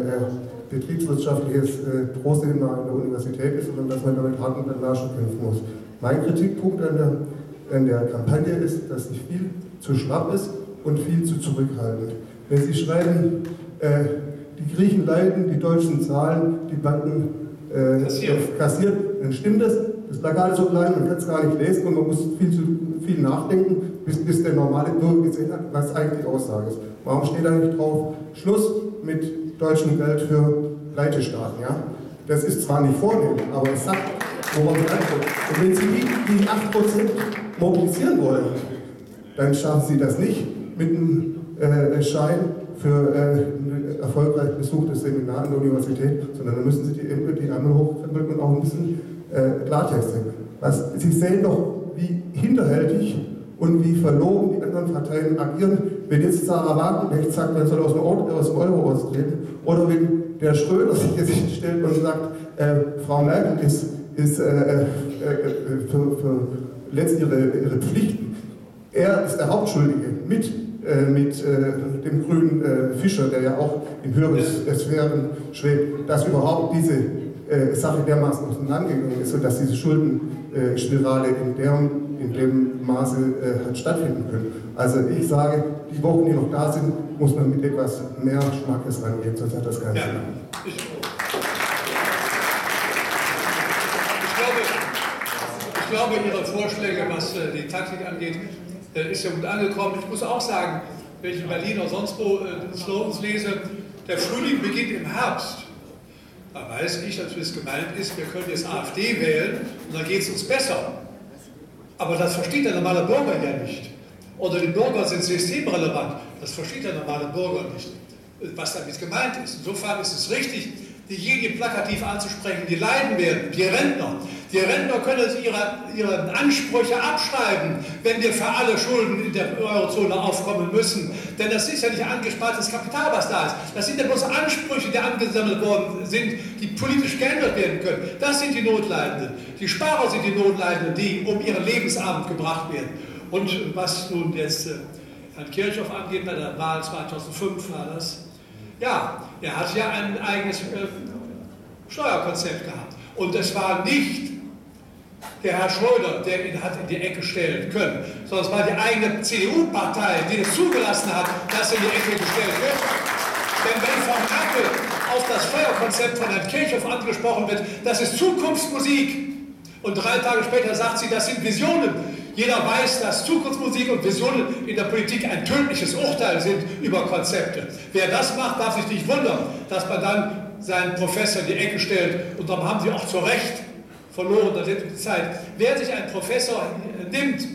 betriebswirtschaftliches Trostthema an der Universität ist, sondern dass man damit hart und Bandagen kämpfen muss. Mein Kritikpunkt an der, an der Kampagne ist, dass sie viel zu schlapp ist und viel zu zurückhaltend. Wenn Sie schreiben, äh, die Griechen leiden, die Deutschen zahlen, die Banken äh, kassieren, dann stimmt das. Das Plakat so klein, man kann es gar nicht lesen und man muss viel zu viel nachdenken, bis, bis der normale Bürger gesehen hat, was eigentlich die Aussage ist. Warum steht da nicht drauf, Schluss mit deutschem Geld für Pleitestaaten? Ja? Das ist zwar nicht vornehm, aber es sagt, worauf es ankommt. Und wenn Sie die, die 8% mobilisieren wollen, dann schaffen Sie das nicht mit einem äh, Schein für äh, ein erfolgreich besuchtes Seminar an der Universität, sondern dann müssen Sie die, Ärmel hochkrempeln und auch ein bisschen äh, Klartext singen. Was, Sie sehen doch, wie hinterhältig und wie verlogen die anderen Parteien agieren, wenn jetzt Sarah Wagenknecht sagt, man soll aus dem, Euro, austreten, oder wenn der Schröder sich jetzt hinstellt und sagt, äh, Frau Merkel ist, ist äh, äh, für, für letztlich ihre, ihre Pflichten. Er ist der Hauptschuldige mit äh, mit äh, dem grünen äh, Fischer, der ja auch in höheren Sphären schwebt, dass überhaupt diese Sache dermaßen auseinandergegangen ist und dass diese Schuldenspirale in, dem, in dem Maße hat stattfinden können. Also ich sage, die Wochen, die noch da sind, muss man mit etwas mehr Schmackes rangehen, sonst hat das keinen Ja. Sinn. Ich, glaube, Ihre Vorschläge, was äh, die Taktik angeht, äh, ist ja gut angekommen. Ich muss auch sagen, wenn ich in Berlin oder sonst wo äh, Slogans lese, der Frühling beginnt im Herbst. Da weiß ich natürlich, was gemeint ist, wir können jetzt AfD wählen und dann geht es uns besser. Aber das versteht der normale Bürger ja nicht. Oder die Bürger sind systemrelevant. Das versteht der normale Bürger nicht, was damit gemeint ist. Insofern ist es richtig, diejenigen plakativ anzusprechen, die leiden werden, die Rentner. Die Rentner können ihre, ihre Ansprüche abschreiben, wenn wir für alle Schulden in der Eurozone aufkommen müssen. Denn das ist ja nicht angespartes Kapital, was da ist. Das sind ja bloß Ansprüche, die angesammelt worden sind, die politisch geändert werden können. Das sind die Notleidenden. Die Sparer sind die Notleidenden, die um ihren Lebensabend gebracht werden. Und was nun jetzt äh, Herrn Kirchhoff angeht, bei der Wahl 2005 war das, ja, er hat ja ein eigenes äh, Steuerkonzept gehabt. Und es war nicht der Herr Schröder, der ihn hat in die Ecke stellen können, sondern es war die eigene CDU-Partei, die es zugelassen hat, dass er in die Ecke gestellt wird. Denn wenn von Merkel auf das Steuerkonzept von Herrn Kirchhoff angesprochen wird, das ist Zukunftsmusik. Und drei Tage später sagt sie, das sind Visionen. Jeder weiß, dass Zukunftsmusik und Visionen in der Politik ein tödliches Urteil sind über Konzepte. Wer das macht, darf sich nicht wundern, dass man dann seinen Professor in die Ecke stellt. Und darum haben sie auch zu Recht verloren der Zeit. Wer sich einen Professor nimmt,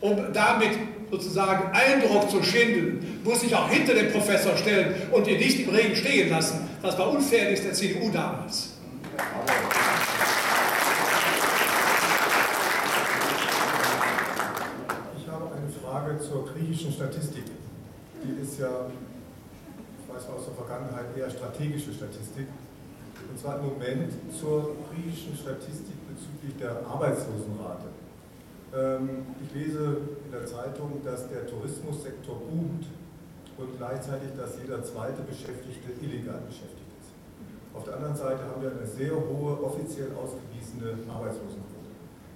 um damit sozusagen Eindruck zu schinden, muss sich auch hinter den Professor stellen und ihn nicht im Regen stehen lassen. Das war unfair ist der CDU damals. Frage zur griechischen Statistik. Die ist ja, ich weiß aus der Vergangenheit, eher strategische Statistik. Und zwar im Moment zur griechischen Statistik bezüglich der Arbeitslosenrate. Ähm, ich lese in der Zeitung, dass der Tourismussektor boomt und gleichzeitig, dass jeder zweite Beschäftigte illegal beschäftigt ist. Auf der anderen Seite haben wir eine sehr hohe offiziell ausgewiesene Arbeitslosenquote.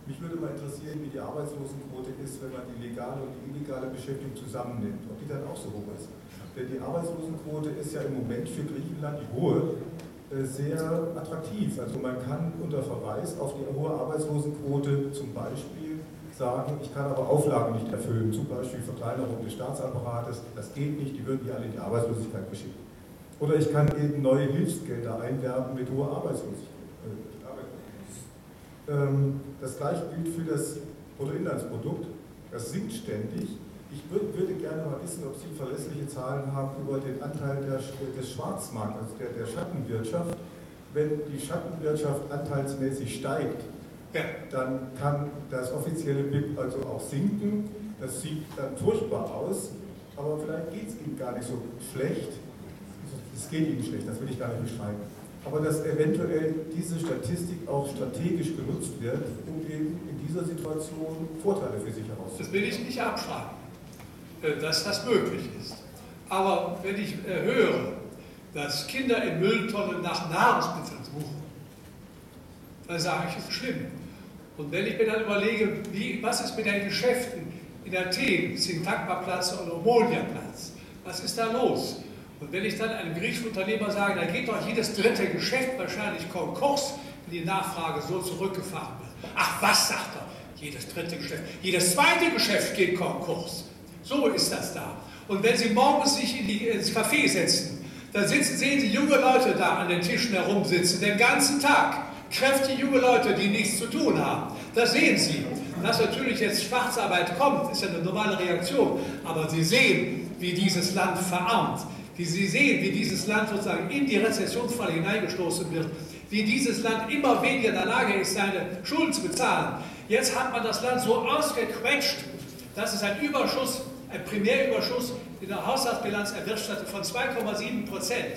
Mich würde mal interessieren, wie die Arbeitslosenquote ist, wenn man die legale und die illegale Beschäftigung zusammennimmt, ob die dann auch so hoch ist. Denn die Arbeitslosenquote ist ja im Moment für Griechenland, die hohe, sehr attraktiv. Also man kann unter Verweis auf die hohe Arbeitslosenquote zum Beispiel sagen, ich kann aber Auflagen nicht erfüllen, zum Beispiel Verkleinerung des Staatsapparates, das geht nicht, die würden die alle in die Arbeitslosigkeit geschickt. Oder ich kann eben neue Hilfsgelder einwerben mit hoher Arbeitslosigkeit. Ähm, das gleiche gilt für das Bruttoinlandsprodukt. Das sinkt ständig. Ich würde gerne mal wissen, ob Sie verlässliche Zahlen haben über den Anteil der, des Schwarzmarkts, also der, der Schattenwirtschaft. Wenn die Schattenwirtschaft anteilsmäßig steigt, dann kann das offizielle BIP also auch sinken. Das sieht dann furchtbar aus, aber vielleicht geht es Ihnen gar nicht so schlecht. Es geht Ihnen schlecht, das will ich gar nicht bestreiten aber dass eventuell diese Statistik auch strategisch genutzt wird, um eben in dieser Situation Vorteile für sich herauszuholen. Das will ich nicht abschreiben, dass das möglich ist. Aber wenn ich äh, höre, dass Kinder in Mülltonnen nach Nahrungsmitteln suchen, dann sage ich, es ist schlimm. Und wenn ich mir dann überlege, wie, was ist mit den Geschäften in Athen, Syntagma-Platz oder Omonia-Platz, was ist da los? Und wenn ich dann einem griechischen Unternehmer sage, da geht doch jedes dritte Geschäft wahrscheinlich Konkurs, wenn die Nachfrage so zurückgefahren wird. Ach, was sagt er? Jedes dritte Geschäft. Jedes zweite Geschäft geht Konkurs. So ist das da. Und wenn Sie morgens sich in die, ins Café setzen, dann sitzen, sehen Sie junge Leute da an den Tischen herumsitzen, den ganzen Tag. Kräftige junge Leute, die nichts zu tun haben. Das sehen Sie. Dass natürlich jetzt Schwarzarbeit kommt, ist ja eine normale Reaktion. Aber Sie sehen, wie dieses Land verarmt wie Sie sehen, wie dieses Land sozusagen in die Rezessionsfalle hineingestoßen wird, wie dieses Land immer weniger in der Lage ist, seine Schulden zu bezahlen. Jetzt hat man das Land so ausgequetscht, dass es einen Überschuss, einen Primärüberschuss in der Haushaltsbilanz erwirtschaftet von 2,7 Prozent.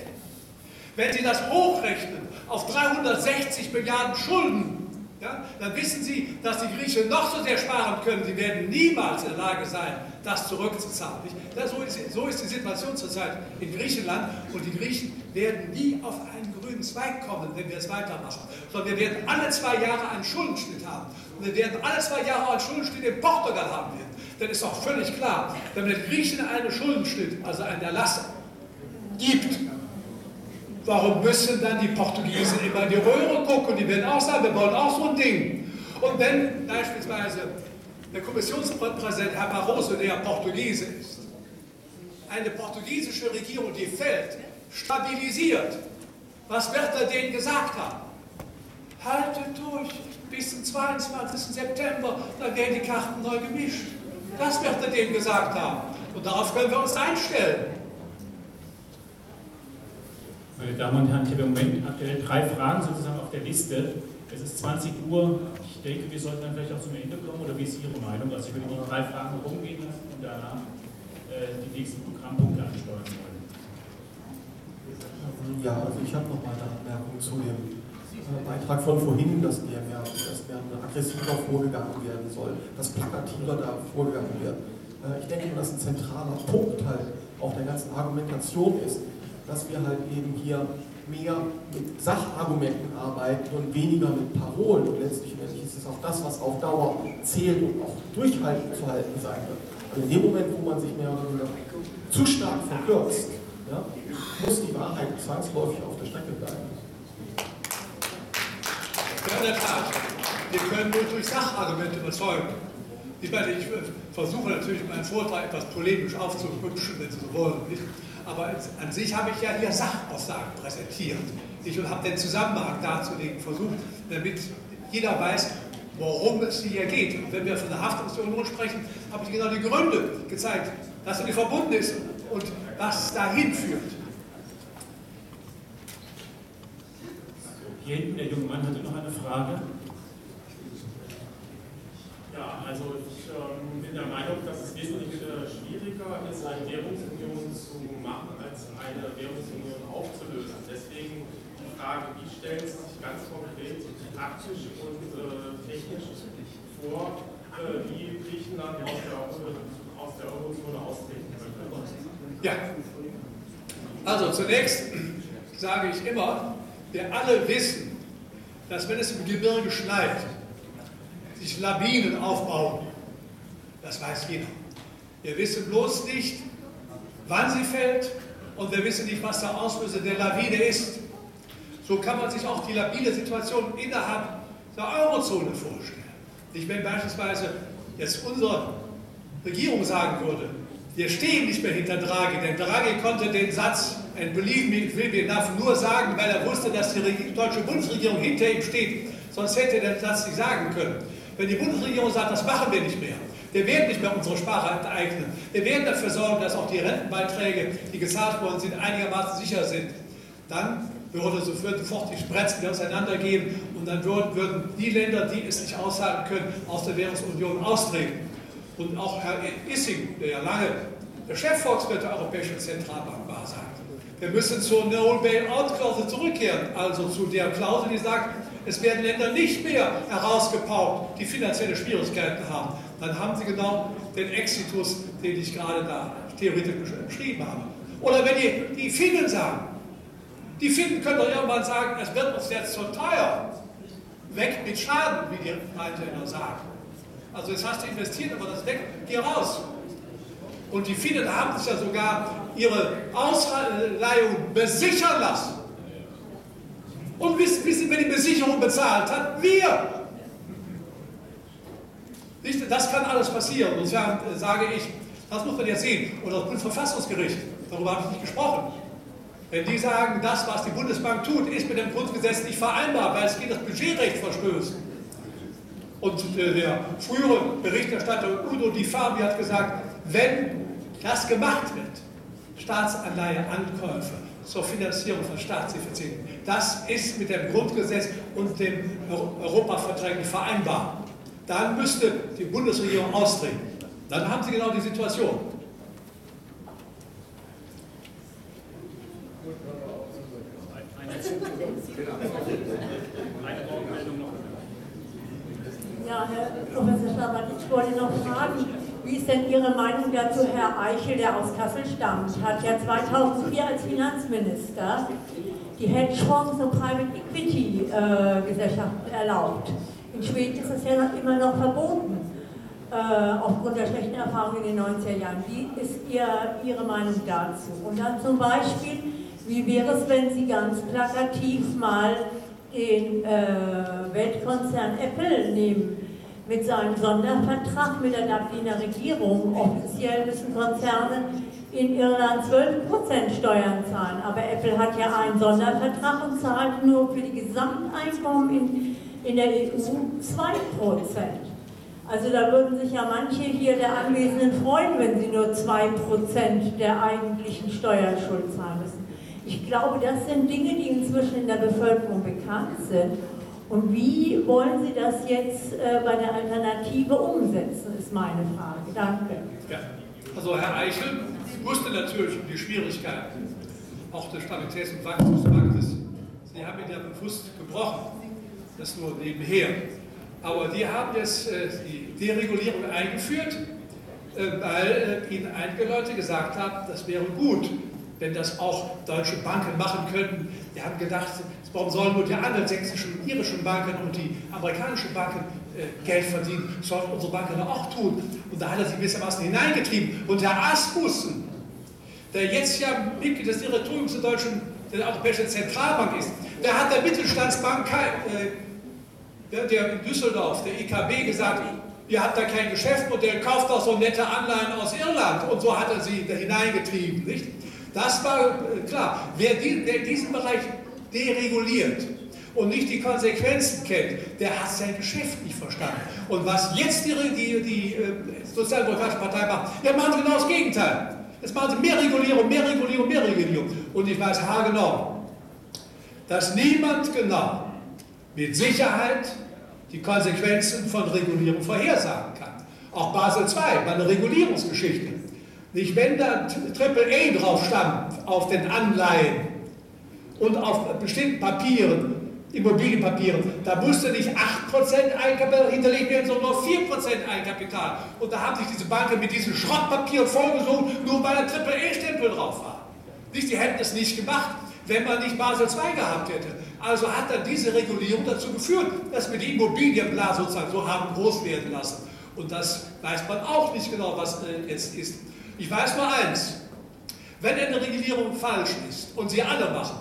Wenn Sie das hochrechnen auf 360 Milliarden Schulden, ja, dann wissen Sie, dass die Griechen noch so sehr sparen können, sie werden niemals in der Lage sein, das zurückzuzahlen. Das, so, ist, so, ist, die Situation zurzeit in Griechenland und die Griechen werden nie auf einen grünen Zweig kommen, wenn wir es weitermachen, sondern wir werden alle zwei Jahre einen Schuldenschnitt haben und wir werden alle zwei Jahre einen Schuldenschnitt in Portugal haben werden. Dann ist auch völlig klar, wenn der Griechen einen Schuldenschnitt, also einen Erlass gibt, Warum müssen dann die Portugiesen immer in die Röhre gucken? Die werden auch sagen, wir wollen auch so ein Ding. Und wenn beispielsweise der Kommissionspräsident Herr Barroso, der Portugiese ist, eine portugiesische Regierung, die fällt, stabilisiert, was wird er denen gesagt haben? Haltet durch bis zum 22. September, dann werden die Karten neu gemischt. Das wird er denen gesagt haben. Und darauf können wir uns einstellen. Meine Damen und Herren, ich habe im Moment aktuell drei Fragen sozusagen auf der Liste. Es ist 20 Uhr. Ich denke, wir sollten dann vielleicht auch zum Ende kommen. Oder wie ist Ihre Meinung? Also ich würde die drei Fragen rumgehen lassen und danach äh, die nächsten Programmpunkte ansteuern wollen. Ja, also ich habe noch mal eine Anmerkung zu dem Beitrag von vorhin, dass mehr, mehr, dass mehr aggressiver vorgegangen werden soll, dass plakativer da vorgegangen wird. Äh, ich denke, dass ein zentraler Punkt halt auch der ganzen Argumentation ist, dass wir halt eben hier mehr mit Sachargumenten arbeiten und weniger mit Parolen. Und letztlich ist es auch das, was auf Dauer zählt und auch durchhalten zu halten sein wird. Also in dem Moment, wo man sich mehr oder weniger zu stark verkürzt, ja, muss die Wahrheit zwangsläufig auf der Strecke bleiben. In der Tat. Wir können nur durch Sachargumente überzeugen. Ich meine, ich versuche natürlich meinen Vortrag etwas polemisch aufzuhübschen, wenn Sie so wollen. Nicht? Aber an sich habe ich ja hier Sachaussagen präsentiert. Ich habe den Zusammenhang darzulegen versucht, damit jeder weiß, worum es hier geht. Und wenn wir von der Haftungsunion sprechen, habe ich genau die Gründe gezeigt, dass sie verbunden ist und was dahin führt. Hier hinten, der junge Mann hatte noch eine Frage. Ja, also ich ähm, bin der Meinung, dass es wesentlich schwieriger ist, eine Währungsunion zu machen, als eine Währungsunion aufzulösen. Deswegen die Frage, wie stellen Sie sich ganz konkret praktisch und äh, technisch vor, äh, wie Griechenland aus der, aus der Eurozone austreten könnte? Ja, also zunächst sage ich immer, wir alle wissen, dass wenn es im Gebirge schneit, sich Lawinen aufbauen. Das weiß jeder. Wir wissen bloß nicht, wann sie fällt und wir wissen nicht, was der Auslöser der Lawine ist. So kann man sich auch die labile Situation innerhalb der Eurozone vorstellen. Nicht, wenn beispielsweise jetzt unsere Regierung sagen würde, wir stehen nicht mehr hinter Draghi, denn Draghi konnte den Satz, and believe me, it will enough, nur sagen, weil er wusste, dass die deutsche Bundesregierung hinter ihm steht. Sonst hätte er Satz nicht sagen können. Wenn die Bundesregierung sagt, das machen wir nicht mehr, wir werden nicht mehr unsere Sprache enteignen, wir werden dafür sorgen, dass auch die Rentenbeiträge, die gezahlt worden sind, einigermaßen sicher sind, dann würde sofort die Spretzen auseinandergehen und dann würden, würden die Länder, die es nicht aushalten können, aus der Währungsunion austreten. Und auch Herr Issing, der ja lange der Chefvolkswirt der Europäischen Zentralbank war, sagt, wir müssen zur No-Bail-Out-Klausel zurückkehren, also zu der Klausel, die sagt, es werden Länder nicht mehr herausgepaukt, die finanzielle Schwierigkeiten haben. Dann haben sie genau den Exitus, den ich gerade da theoretisch beschrieben habe. Oder wenn die, die Finnen sagen, die Finnen können doch irgendwann sagen, es wird uns jetzt zu teuer. Weg mit Schaden, wie die Rheinländer sagen. Also jetzt hast du investiert, aber das weg, geh raus. Und die Finnen haben sich ja sogar ihre Ausleihung besichern lassen. Und wissen, wissen, wer die Besicherung bezahlt hat? Wir! Das kann alles passieren. Und deswegen sage ich, das muss man jetzt sehen. Und das Bundesverfassungsgericht, darüber habe ich nicht gesprochen. Wenn die sagen, das, was die Bundesbank tut, ist mit dem Grundgesetz nicht vereinbar, weil es gegen das Budgetrecht verstößt. Und äh, der frühere Berichterstatter Udo Di Fabi hat gesagt, wenn das gemacht wird, Staatsanleiheankäufe zur Finanzierung von Staatsdefiziten, das ist mit dem Grundgesetz und den Europaverträgen vereinbar. Dann müsste die Bundesregierung austreten. Dann haben Sie genau die Situation. Ja, Herr Professor Schlabbert, ich wollte noch fragen, wie ist denn Ihre Meinung dazu, Herr Eichel, der aus Kassel stammt, hat ja 2004 als Finanzminister die Hedgefonds und Private Equity äh, Gesellschaften erlaubt. In Schweden ist das ja noch immer noch verboten, äh, aufgrund der schlechten Erfahrungen in den 90er Jahren. Wie ist ihr, Ihre Meinung dazu? Und dann zum Beispiel, wie wäre es, wenn Sie ganz plakativ mal den äh, Weltkonzern Apple nehmen? Mit seinem Sondervertrag mit der Dubliner Regierung. Offiziell müssen Konzerne in Irland 12% Steuern zahlen, aber Apple hat ja einen Sondervertrag und zahlt nur für die Gesamteinkommen in, in der EU 2%. Also da würden sich ja manche hier der Anwesenden freuen, wenn sie nur 2% der eigentlichen Steuerschuld zahlen müssen. Ich glaube, das sind Dinge, die inzwischen in der Bevölkerung bekannt sind. Und wie wollen Sie das jetzt äh, bei der Alternative umsetzen, ist meine Frage. Danke. Ja. Also Herr Eichel wusste natürlich um die Schwierigkeiten auch des Stabilitäts- und Wachstumspaktes. Sie haben ihn ja bewusst gebrochen, das nur nebenher. Aber die haben jetzt äh, die Deregulierung eingeführt, äh, weil äh, ihnen einige Leute gesagt haben, das wäre gut, wenn das auch deutsche Banken machen könnten. Die haben gedacht, warum sollen nur die angelsächsischen und irischen Banken und die amerikanischen Banken äh, Geld verdienen, sollten unsere Banken auch tun. Und da hat er sie gewissermaßen hineingetrieben. Und Herr Asmussen, der jetzt ja Mitglied des Direktoriums der Deutschen der Europäischen Zentralbank ist, der hat der Mittelstandsbank, äh, der in Düsseldorf, der IKB, gesagt, ihr habt da kein Geschäftsmodell, kauft doch so nette Anleihen aus Irland. Und so hat er sie da hineingetrieben. Nicht? Das war äh, klar. Wer, die, wer diesen Bereich dereguliert und nicht die Konsequenzen kennt, der hat sein Geschäft nicht verstanden. Und was jetzt die, die, die äh, Sozialdemokratische Partei macht, der macht genau das Gegenteil. Jetzt machen sie mehr Regulierung, mehr Regulierung, mehr Regulierung. Und ich weiß haargenau, dass niemand genau mit Sicherheit die Konsequenzen von Regulierung vorhersagen kann. Auch Basel II war eine Regulierungsgeschichte. Nicht, wenn da Triple A drauf stand auf den Anleihen und auf bestimmten Papieren, Immobilienpapieren, da musste nicht 8% Eigenkapital hinterlegt werden, sondern nur 4% Eigenkapital. Und da haben sich diese Banken mit diesen Schrottpapieren vollgesogen, nur weil ein Triple A-Stempel drauf war. Nicht, die hätten es nicht gemacht, wenn man nicht Basel II gehabt hätte. Also hat dann diese Regulierung dazu geführt, dass wir die Immobilienblase sozusagen so haben groß werden lassen. Und das weiß man auch nicht genau, was äh, jetzt ist. Ich weiß nur eins, wenn eine Regulierung falsch ist und sie alle machen,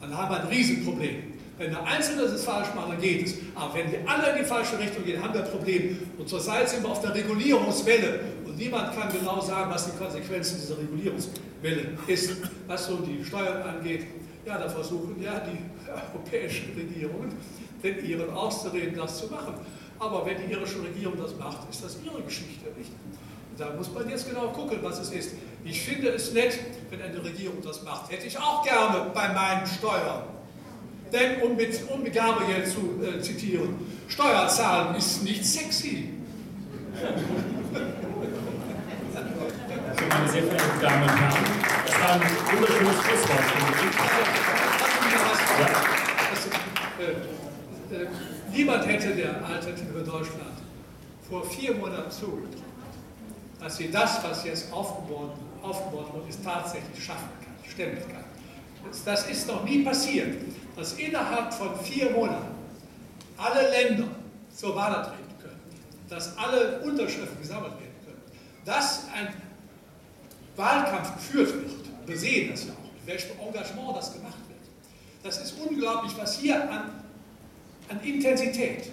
dann haben wir ein Riesenproblem. Wenn der Einzelne es falsch macht, dann geht es. Aber wenn wir alle in die falsche Richtung gehen, haben wir ein Problem. Und zurzeit sind wir auf der Regulierungswelle. Und niemand kann genau sagen, was die Konsequenzen dieser Regulierungswelle ist. Was so die Steuern angeht, ja, da versuchen ja die europäischen Regierungen, den ihren auszureden, das zu machen. Aber wenn die irische Regierung das macht, ist das ihre Geschichte, nicht? Da muss man jetzt genau gucken, was es ist. Ich finde es nett, wenn eine Regierung das macht. Hätte ich auch gerne bei meinen Steuern. Denn, um mit, um mit Gabriel zu äh, zitieren, Steuerzahlen ist nicht sexy. So, meine sehr verehrten Damen und Herren, das war ein wunderschönes Schlusswort. Ja. Äh, äh, niemand hätte der Alternative Deutschland vor vier Monaten zugetraut dass sie das, was jetzt aufgebaut, aufgebaut wird, ist, tatsächlich schaffen kann, stemmen kann. Das ist noch nie passiert, dass innerhalb von vier Monaten alle Länder zur Wahl treten können, dass alle Unterschriften gesammelt werden können, dass ein Wahlkampf geführt wird. Wir sehen das ja auch, mit welchem Engagement das gemacht wird. Das ist unglaublich, was hier an, an Intensität,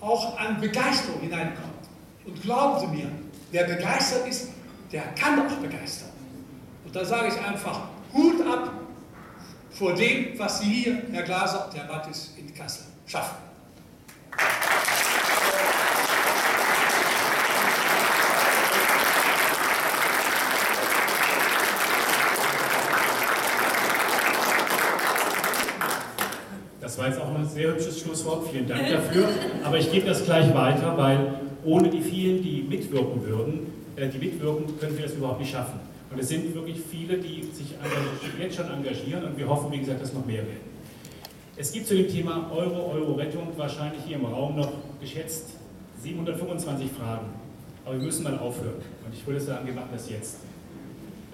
auch an Begeisterung hineinkommt. Und glauben Sie mir, Wer begeistert ist, der kann auch begeistern. Und da sage ich einfach, Hut ab vor dem, was Sie hier, Herr Glaser und Herr Mattis in Kassel schaffen. Das war jetzt auch ein sehr hübsches Schlusswort. Vielen Dank dafür. Aber ich gebe das gleich weiter, weil ohne die mitwirken würden, äh, die mitwirken, können wir das überhaupt nicht schaffen. Und es sind wirklich viele, die sich jetzt schon engagieren und wir hoffen, wie gesagt, dass noch mehr werden. Es gibt zu dem Thema Euro, Euro-Rettung wahrscheinlich hier im Raum noch geschätzt 725 Fragen. Aber wir müssen mal aufhören. Und ich würde sagen, wir machen das jetzt.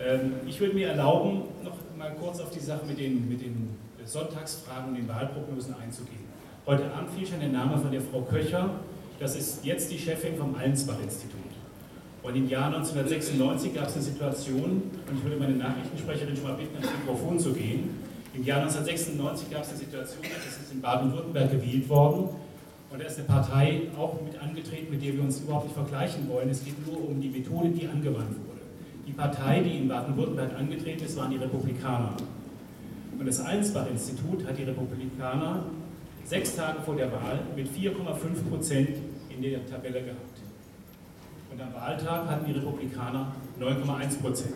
Ähm, ich würde mir erlauben, noch mal kurz auf die Sache mit den, mit den Sonntagsfragen und den Wahlprognosen einzugehen. Heute Abend fiel schon der Name von der Frau Köcher, das ist jetzt die Chefin vom Allensbach-Institut. Und im Jahr 1996 gab es eine Situation, und ich würde meine Nachrichtensprecherin schon mal bitten, ans Mikrofon zu gehen. Im Jahr 1996 gab es eine Situation, das ist in Baden-Württemberg gewählt worden. Und da ist eine Partei auch mit angetreten, mit der wir uns überhaupt nicht vergleichen wollen. Es geht nur um die Methode, die angewandt wurde. Die Partei, die in Baden-Württemberg angetreten ist, waren die Republikaner. Und das Allensbach-Institut hat die Republikaner sechs Tage vor der Wahl mit 4,5 Prozent in der Tabelle gehabt. Und am Wahltag hatten die Republikaner 9,1 Prozent.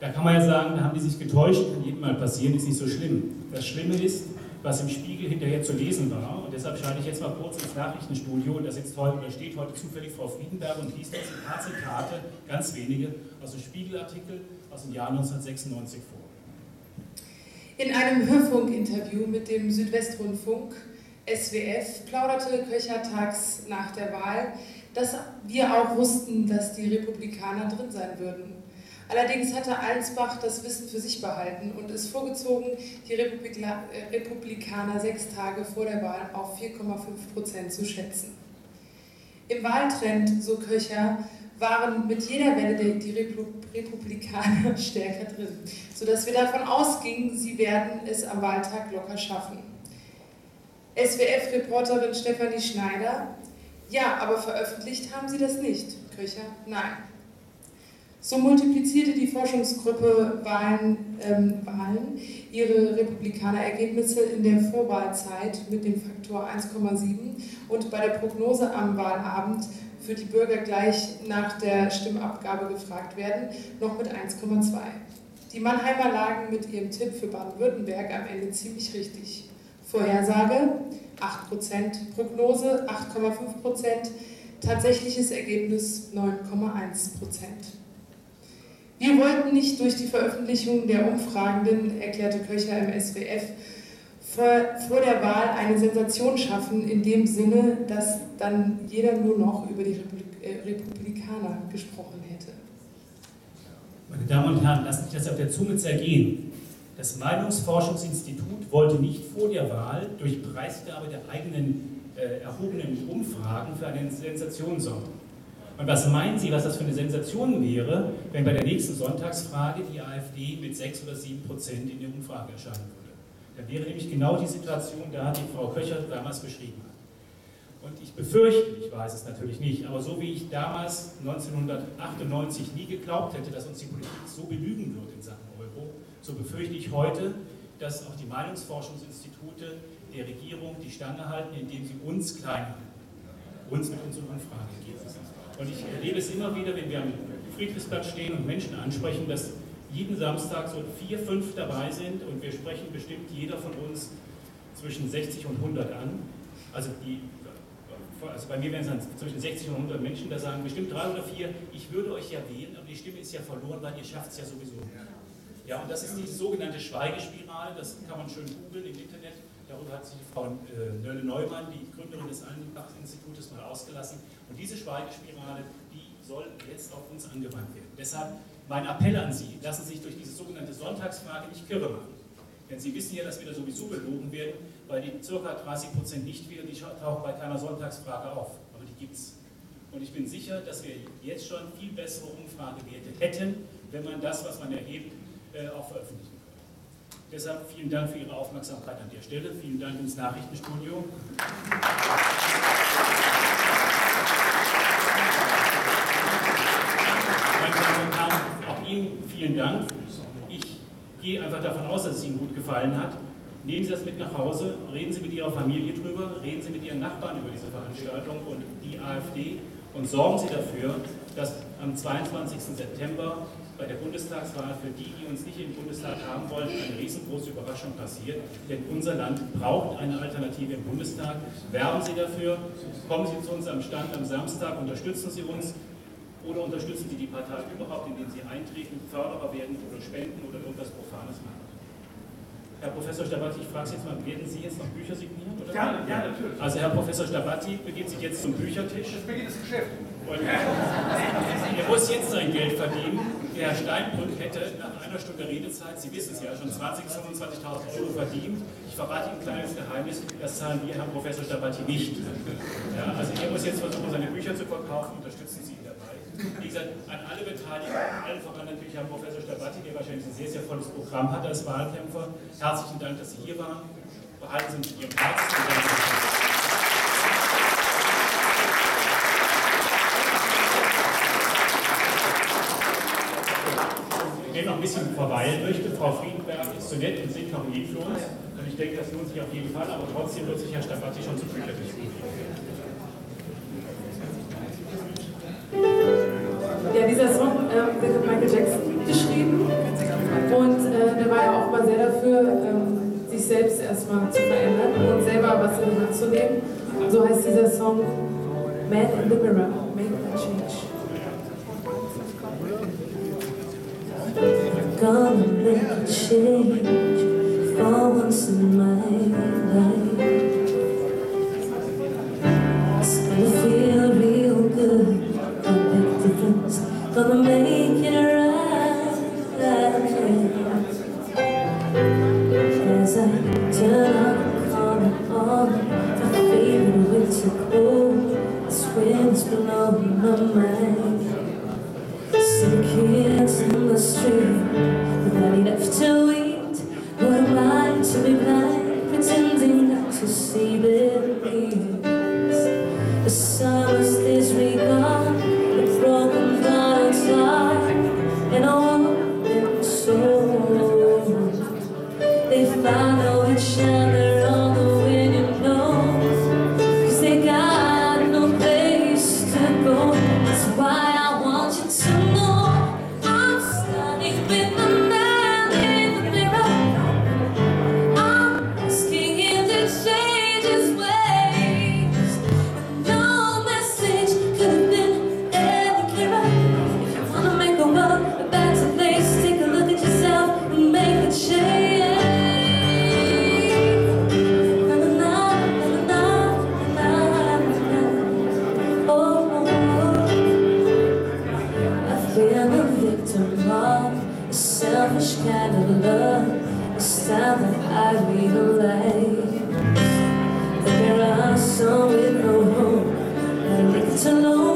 Da kann man ja sagen, da haben die sich getäuscht, kann jedem mal passieren, ist nicht so schlimm. Das Schlimme ist, was im Spiegel hinterher zu lesen war. Und deshalb schalte ich jetzt mal kurz ins Nachrichtenstudio. Und da, sitzt heute, da steht heute zufällig Frau Friedenberg und liest uns ein paar Zitate, ganz wenige, aus dem Spiegelartikel aus dem Jahr 1996 vor. In einem Hörfunkinterview mit dem Südwestrundfunk SWF plauderte Köcher tags nach der Wahl, dass wir auch wussten, dass die Republikaner drin sein würden. Allerdings hatte Allensbach das Wissen für sich behalten und ist vorgezogen, die Republika Republikaner sechs Tage vor der Wahl auf 4,5 Prozent zu schätzen. Im Wahltrend, so Köcher, waren mit jeder Welle die Republikaner stärker drin, sodass wir davon ausgingen, sie werden es am Wahltag locker schaffen. SWF-Reporterin Stefanie Schneider, ja, aber veröffentlicht haben sie das nicht. Köcher, nein. So multiplizierte die Forschungsgruppe Wahlen, ähm, Wahlen ihre Republikanerergebnisse in der Vorwahlzeit mit dem Faktor 1,7 und bei der Prognose am Wahlabend für die Bürger gleich nach der Stimmabgabe gefragt werden, noch mit 1,2. Die Mannheimer lagen mit ihrem Tipp für Baden-Württemberg am Ende ziemlich richtig. Vorhersage 8%, Prognose 8,5%, tatsächliches Ergebnis 9,1%. Wir wollten nicht durch die Veröffentlichung der Umfragenden, erklärte Köcher im SWF, vor, der Wahl eine Sensation schaffen, in dem Sinne, dass dann jeder nur noch über die Republik, äh, Republikaner gesprochen hätte. Meine Damen und Herren, lassen Sie das auf der Zunge zergehen. Das Meinungsforschungsinstitut wollte nicht vor der Wahl durch Preisgabe der eigenen äh, erhobenen Umfragen für eine Sensation sorgen. Und was meinen Sie, was das für eine Sensation wäre, wenn bei der nächsten Sonntagsfrage die AfD mit 6 oder 7 Prozent in der Umfrage erscheinen würde? Dann wäre nämlich genau die Situation da, die Frau Köcher damals beschrieben hat. Und ich befürchte, ich weiß es natürlich nicht, aber so wie ich damals 1998 nie geglaubt hätte, dass uns die Politik so belügen wird in Sachen so befürchte ich heute, dass auch die Meinungsforschungsinstitute der Regierung die Stange halten, indem sie uns klein halten, uns mit unseren Umfragen geben. Und ich erlebe es immer wieder, wenn wir am Friedrichsplatz stehen und Menschen ansprechen, dass jeden Samstag so vier, fünf dabei sind und wir sprechen bestimmt jeder von uns zwischen 60 und 100 an. Also, die, also bei mir wären es dann zwischen 60 und 100 Menschen, da sagen bestimmt drei oder vier, ich würde euch ja wählen, aber die Stimme ist ja verloren, weil ihr schafft es ja sowieso. Ja, und das ist diese sogenannte Schweigespirale, das kann man schön googeln im Internet. Darüber hat sich die Frau äh, Nölle Neumann, die Gründerin des Allenbach-Institutes, mal ausgelassen. Und diese Schweigespirale, die soll jetzt auf uns angewandt werden. Deshalb mein Appell an Sie, lassen Sie sich durch diese sogenannte Sonntagsfrage nicht kirre machen. Denn Sie wissen ja, dass wir da sowieso belogen werden, weil die ca. 30 Prozent nicht wieder, die tauchen bei keiner Sonntagsfrage auf. Aber die gibt es. Und ich bin sicher, dass wir jetzt schon viel bessere Umfragewerte hätten, wenn man das, was man erhebt, auch veröffentlichen würde. Deshalb vielen Dank für Ihre Aufmerksamkeit an der Stelle. Vielen Dank ins Nachrichtenstudio. auch Ihnen vielen Dank. Ich gehe einfach davon aus, dass es Ihnen gut gefallen hat. Nehmen Sie das mit nach Hause, reden Sie mit Ihrer Familie drüber, reden Sie mit Ihren Nachbarn über diese Veranstaltung und die AfD und sorgen Sie dafür, dass am 22. September bei der Bundestagswahl für die, die uns nicht im Bundestag haben wollen, eine riesengroße Überraschung passiert. Denn unser Land braucht eine Alternative im Bundestag. Werben Sie dafür, kommen Sie zu uns am Stand am Samstag, unterstützen Sie uns oder unterstützen Sie die Partei überhaupt, indem Sie eintreten, Förderer werden oder spenden oder irgendwas Profanes machen. Herr Professor Stabatti, ich frage Sie jetzt mal, werden Sie jetzt noch Bücher signieren? Oder? Ja, ja, natürlich. Also Herr Professor Stabatti begibt sich jetzt zum Büchertisch. Das beginnt das Geschäft. Und er muss jetzt sein Geld verdienen. Der Herr Steinbrück hätte nach einer Stunde Redezeit, Sie wissen es ja, schon 20.000 bis 25.000 Euro verdient. Ich verrate Ihnen ein kleines Geheimnis, das zahlen wir Herrn Professor Stabatti nicht. Ja, also er muss jetzt versuchen, seine Bücher zu verkaufen, unterstützen Sie ihn dabei. Wie gesagt, an alle Beteiligten, allen voran natürlich Herrn Professor Stabatti, der wahrscheinlich ein sehr, sehr volles Programm hat als Wahlkämpfer. Herzlichen Dank, dass Sie hier waren. Behalten Sie mich Ihrem Platz. verweilen möchte. Frau Friedenberg ist so nett und singt noch ein Lied für uns. Und ich denke, das lohnt sich auf jeden Fall, aber trotzdem wird sich Herr Stabatti schon zu Füße Ja, dieser Song äh, wird von Michael Jackson geschrieben und äh, der war ja auch mal sehr dafür, ähm, sich selbst erstmal zu verändern und selber was in die Hand zu nehmen. Und so heißt dieser Song Man in the Mirror, Make a Change. gonna make a change for once in my life. It's gonna feel real good. Gonna make a difference. Gonna make it. alone.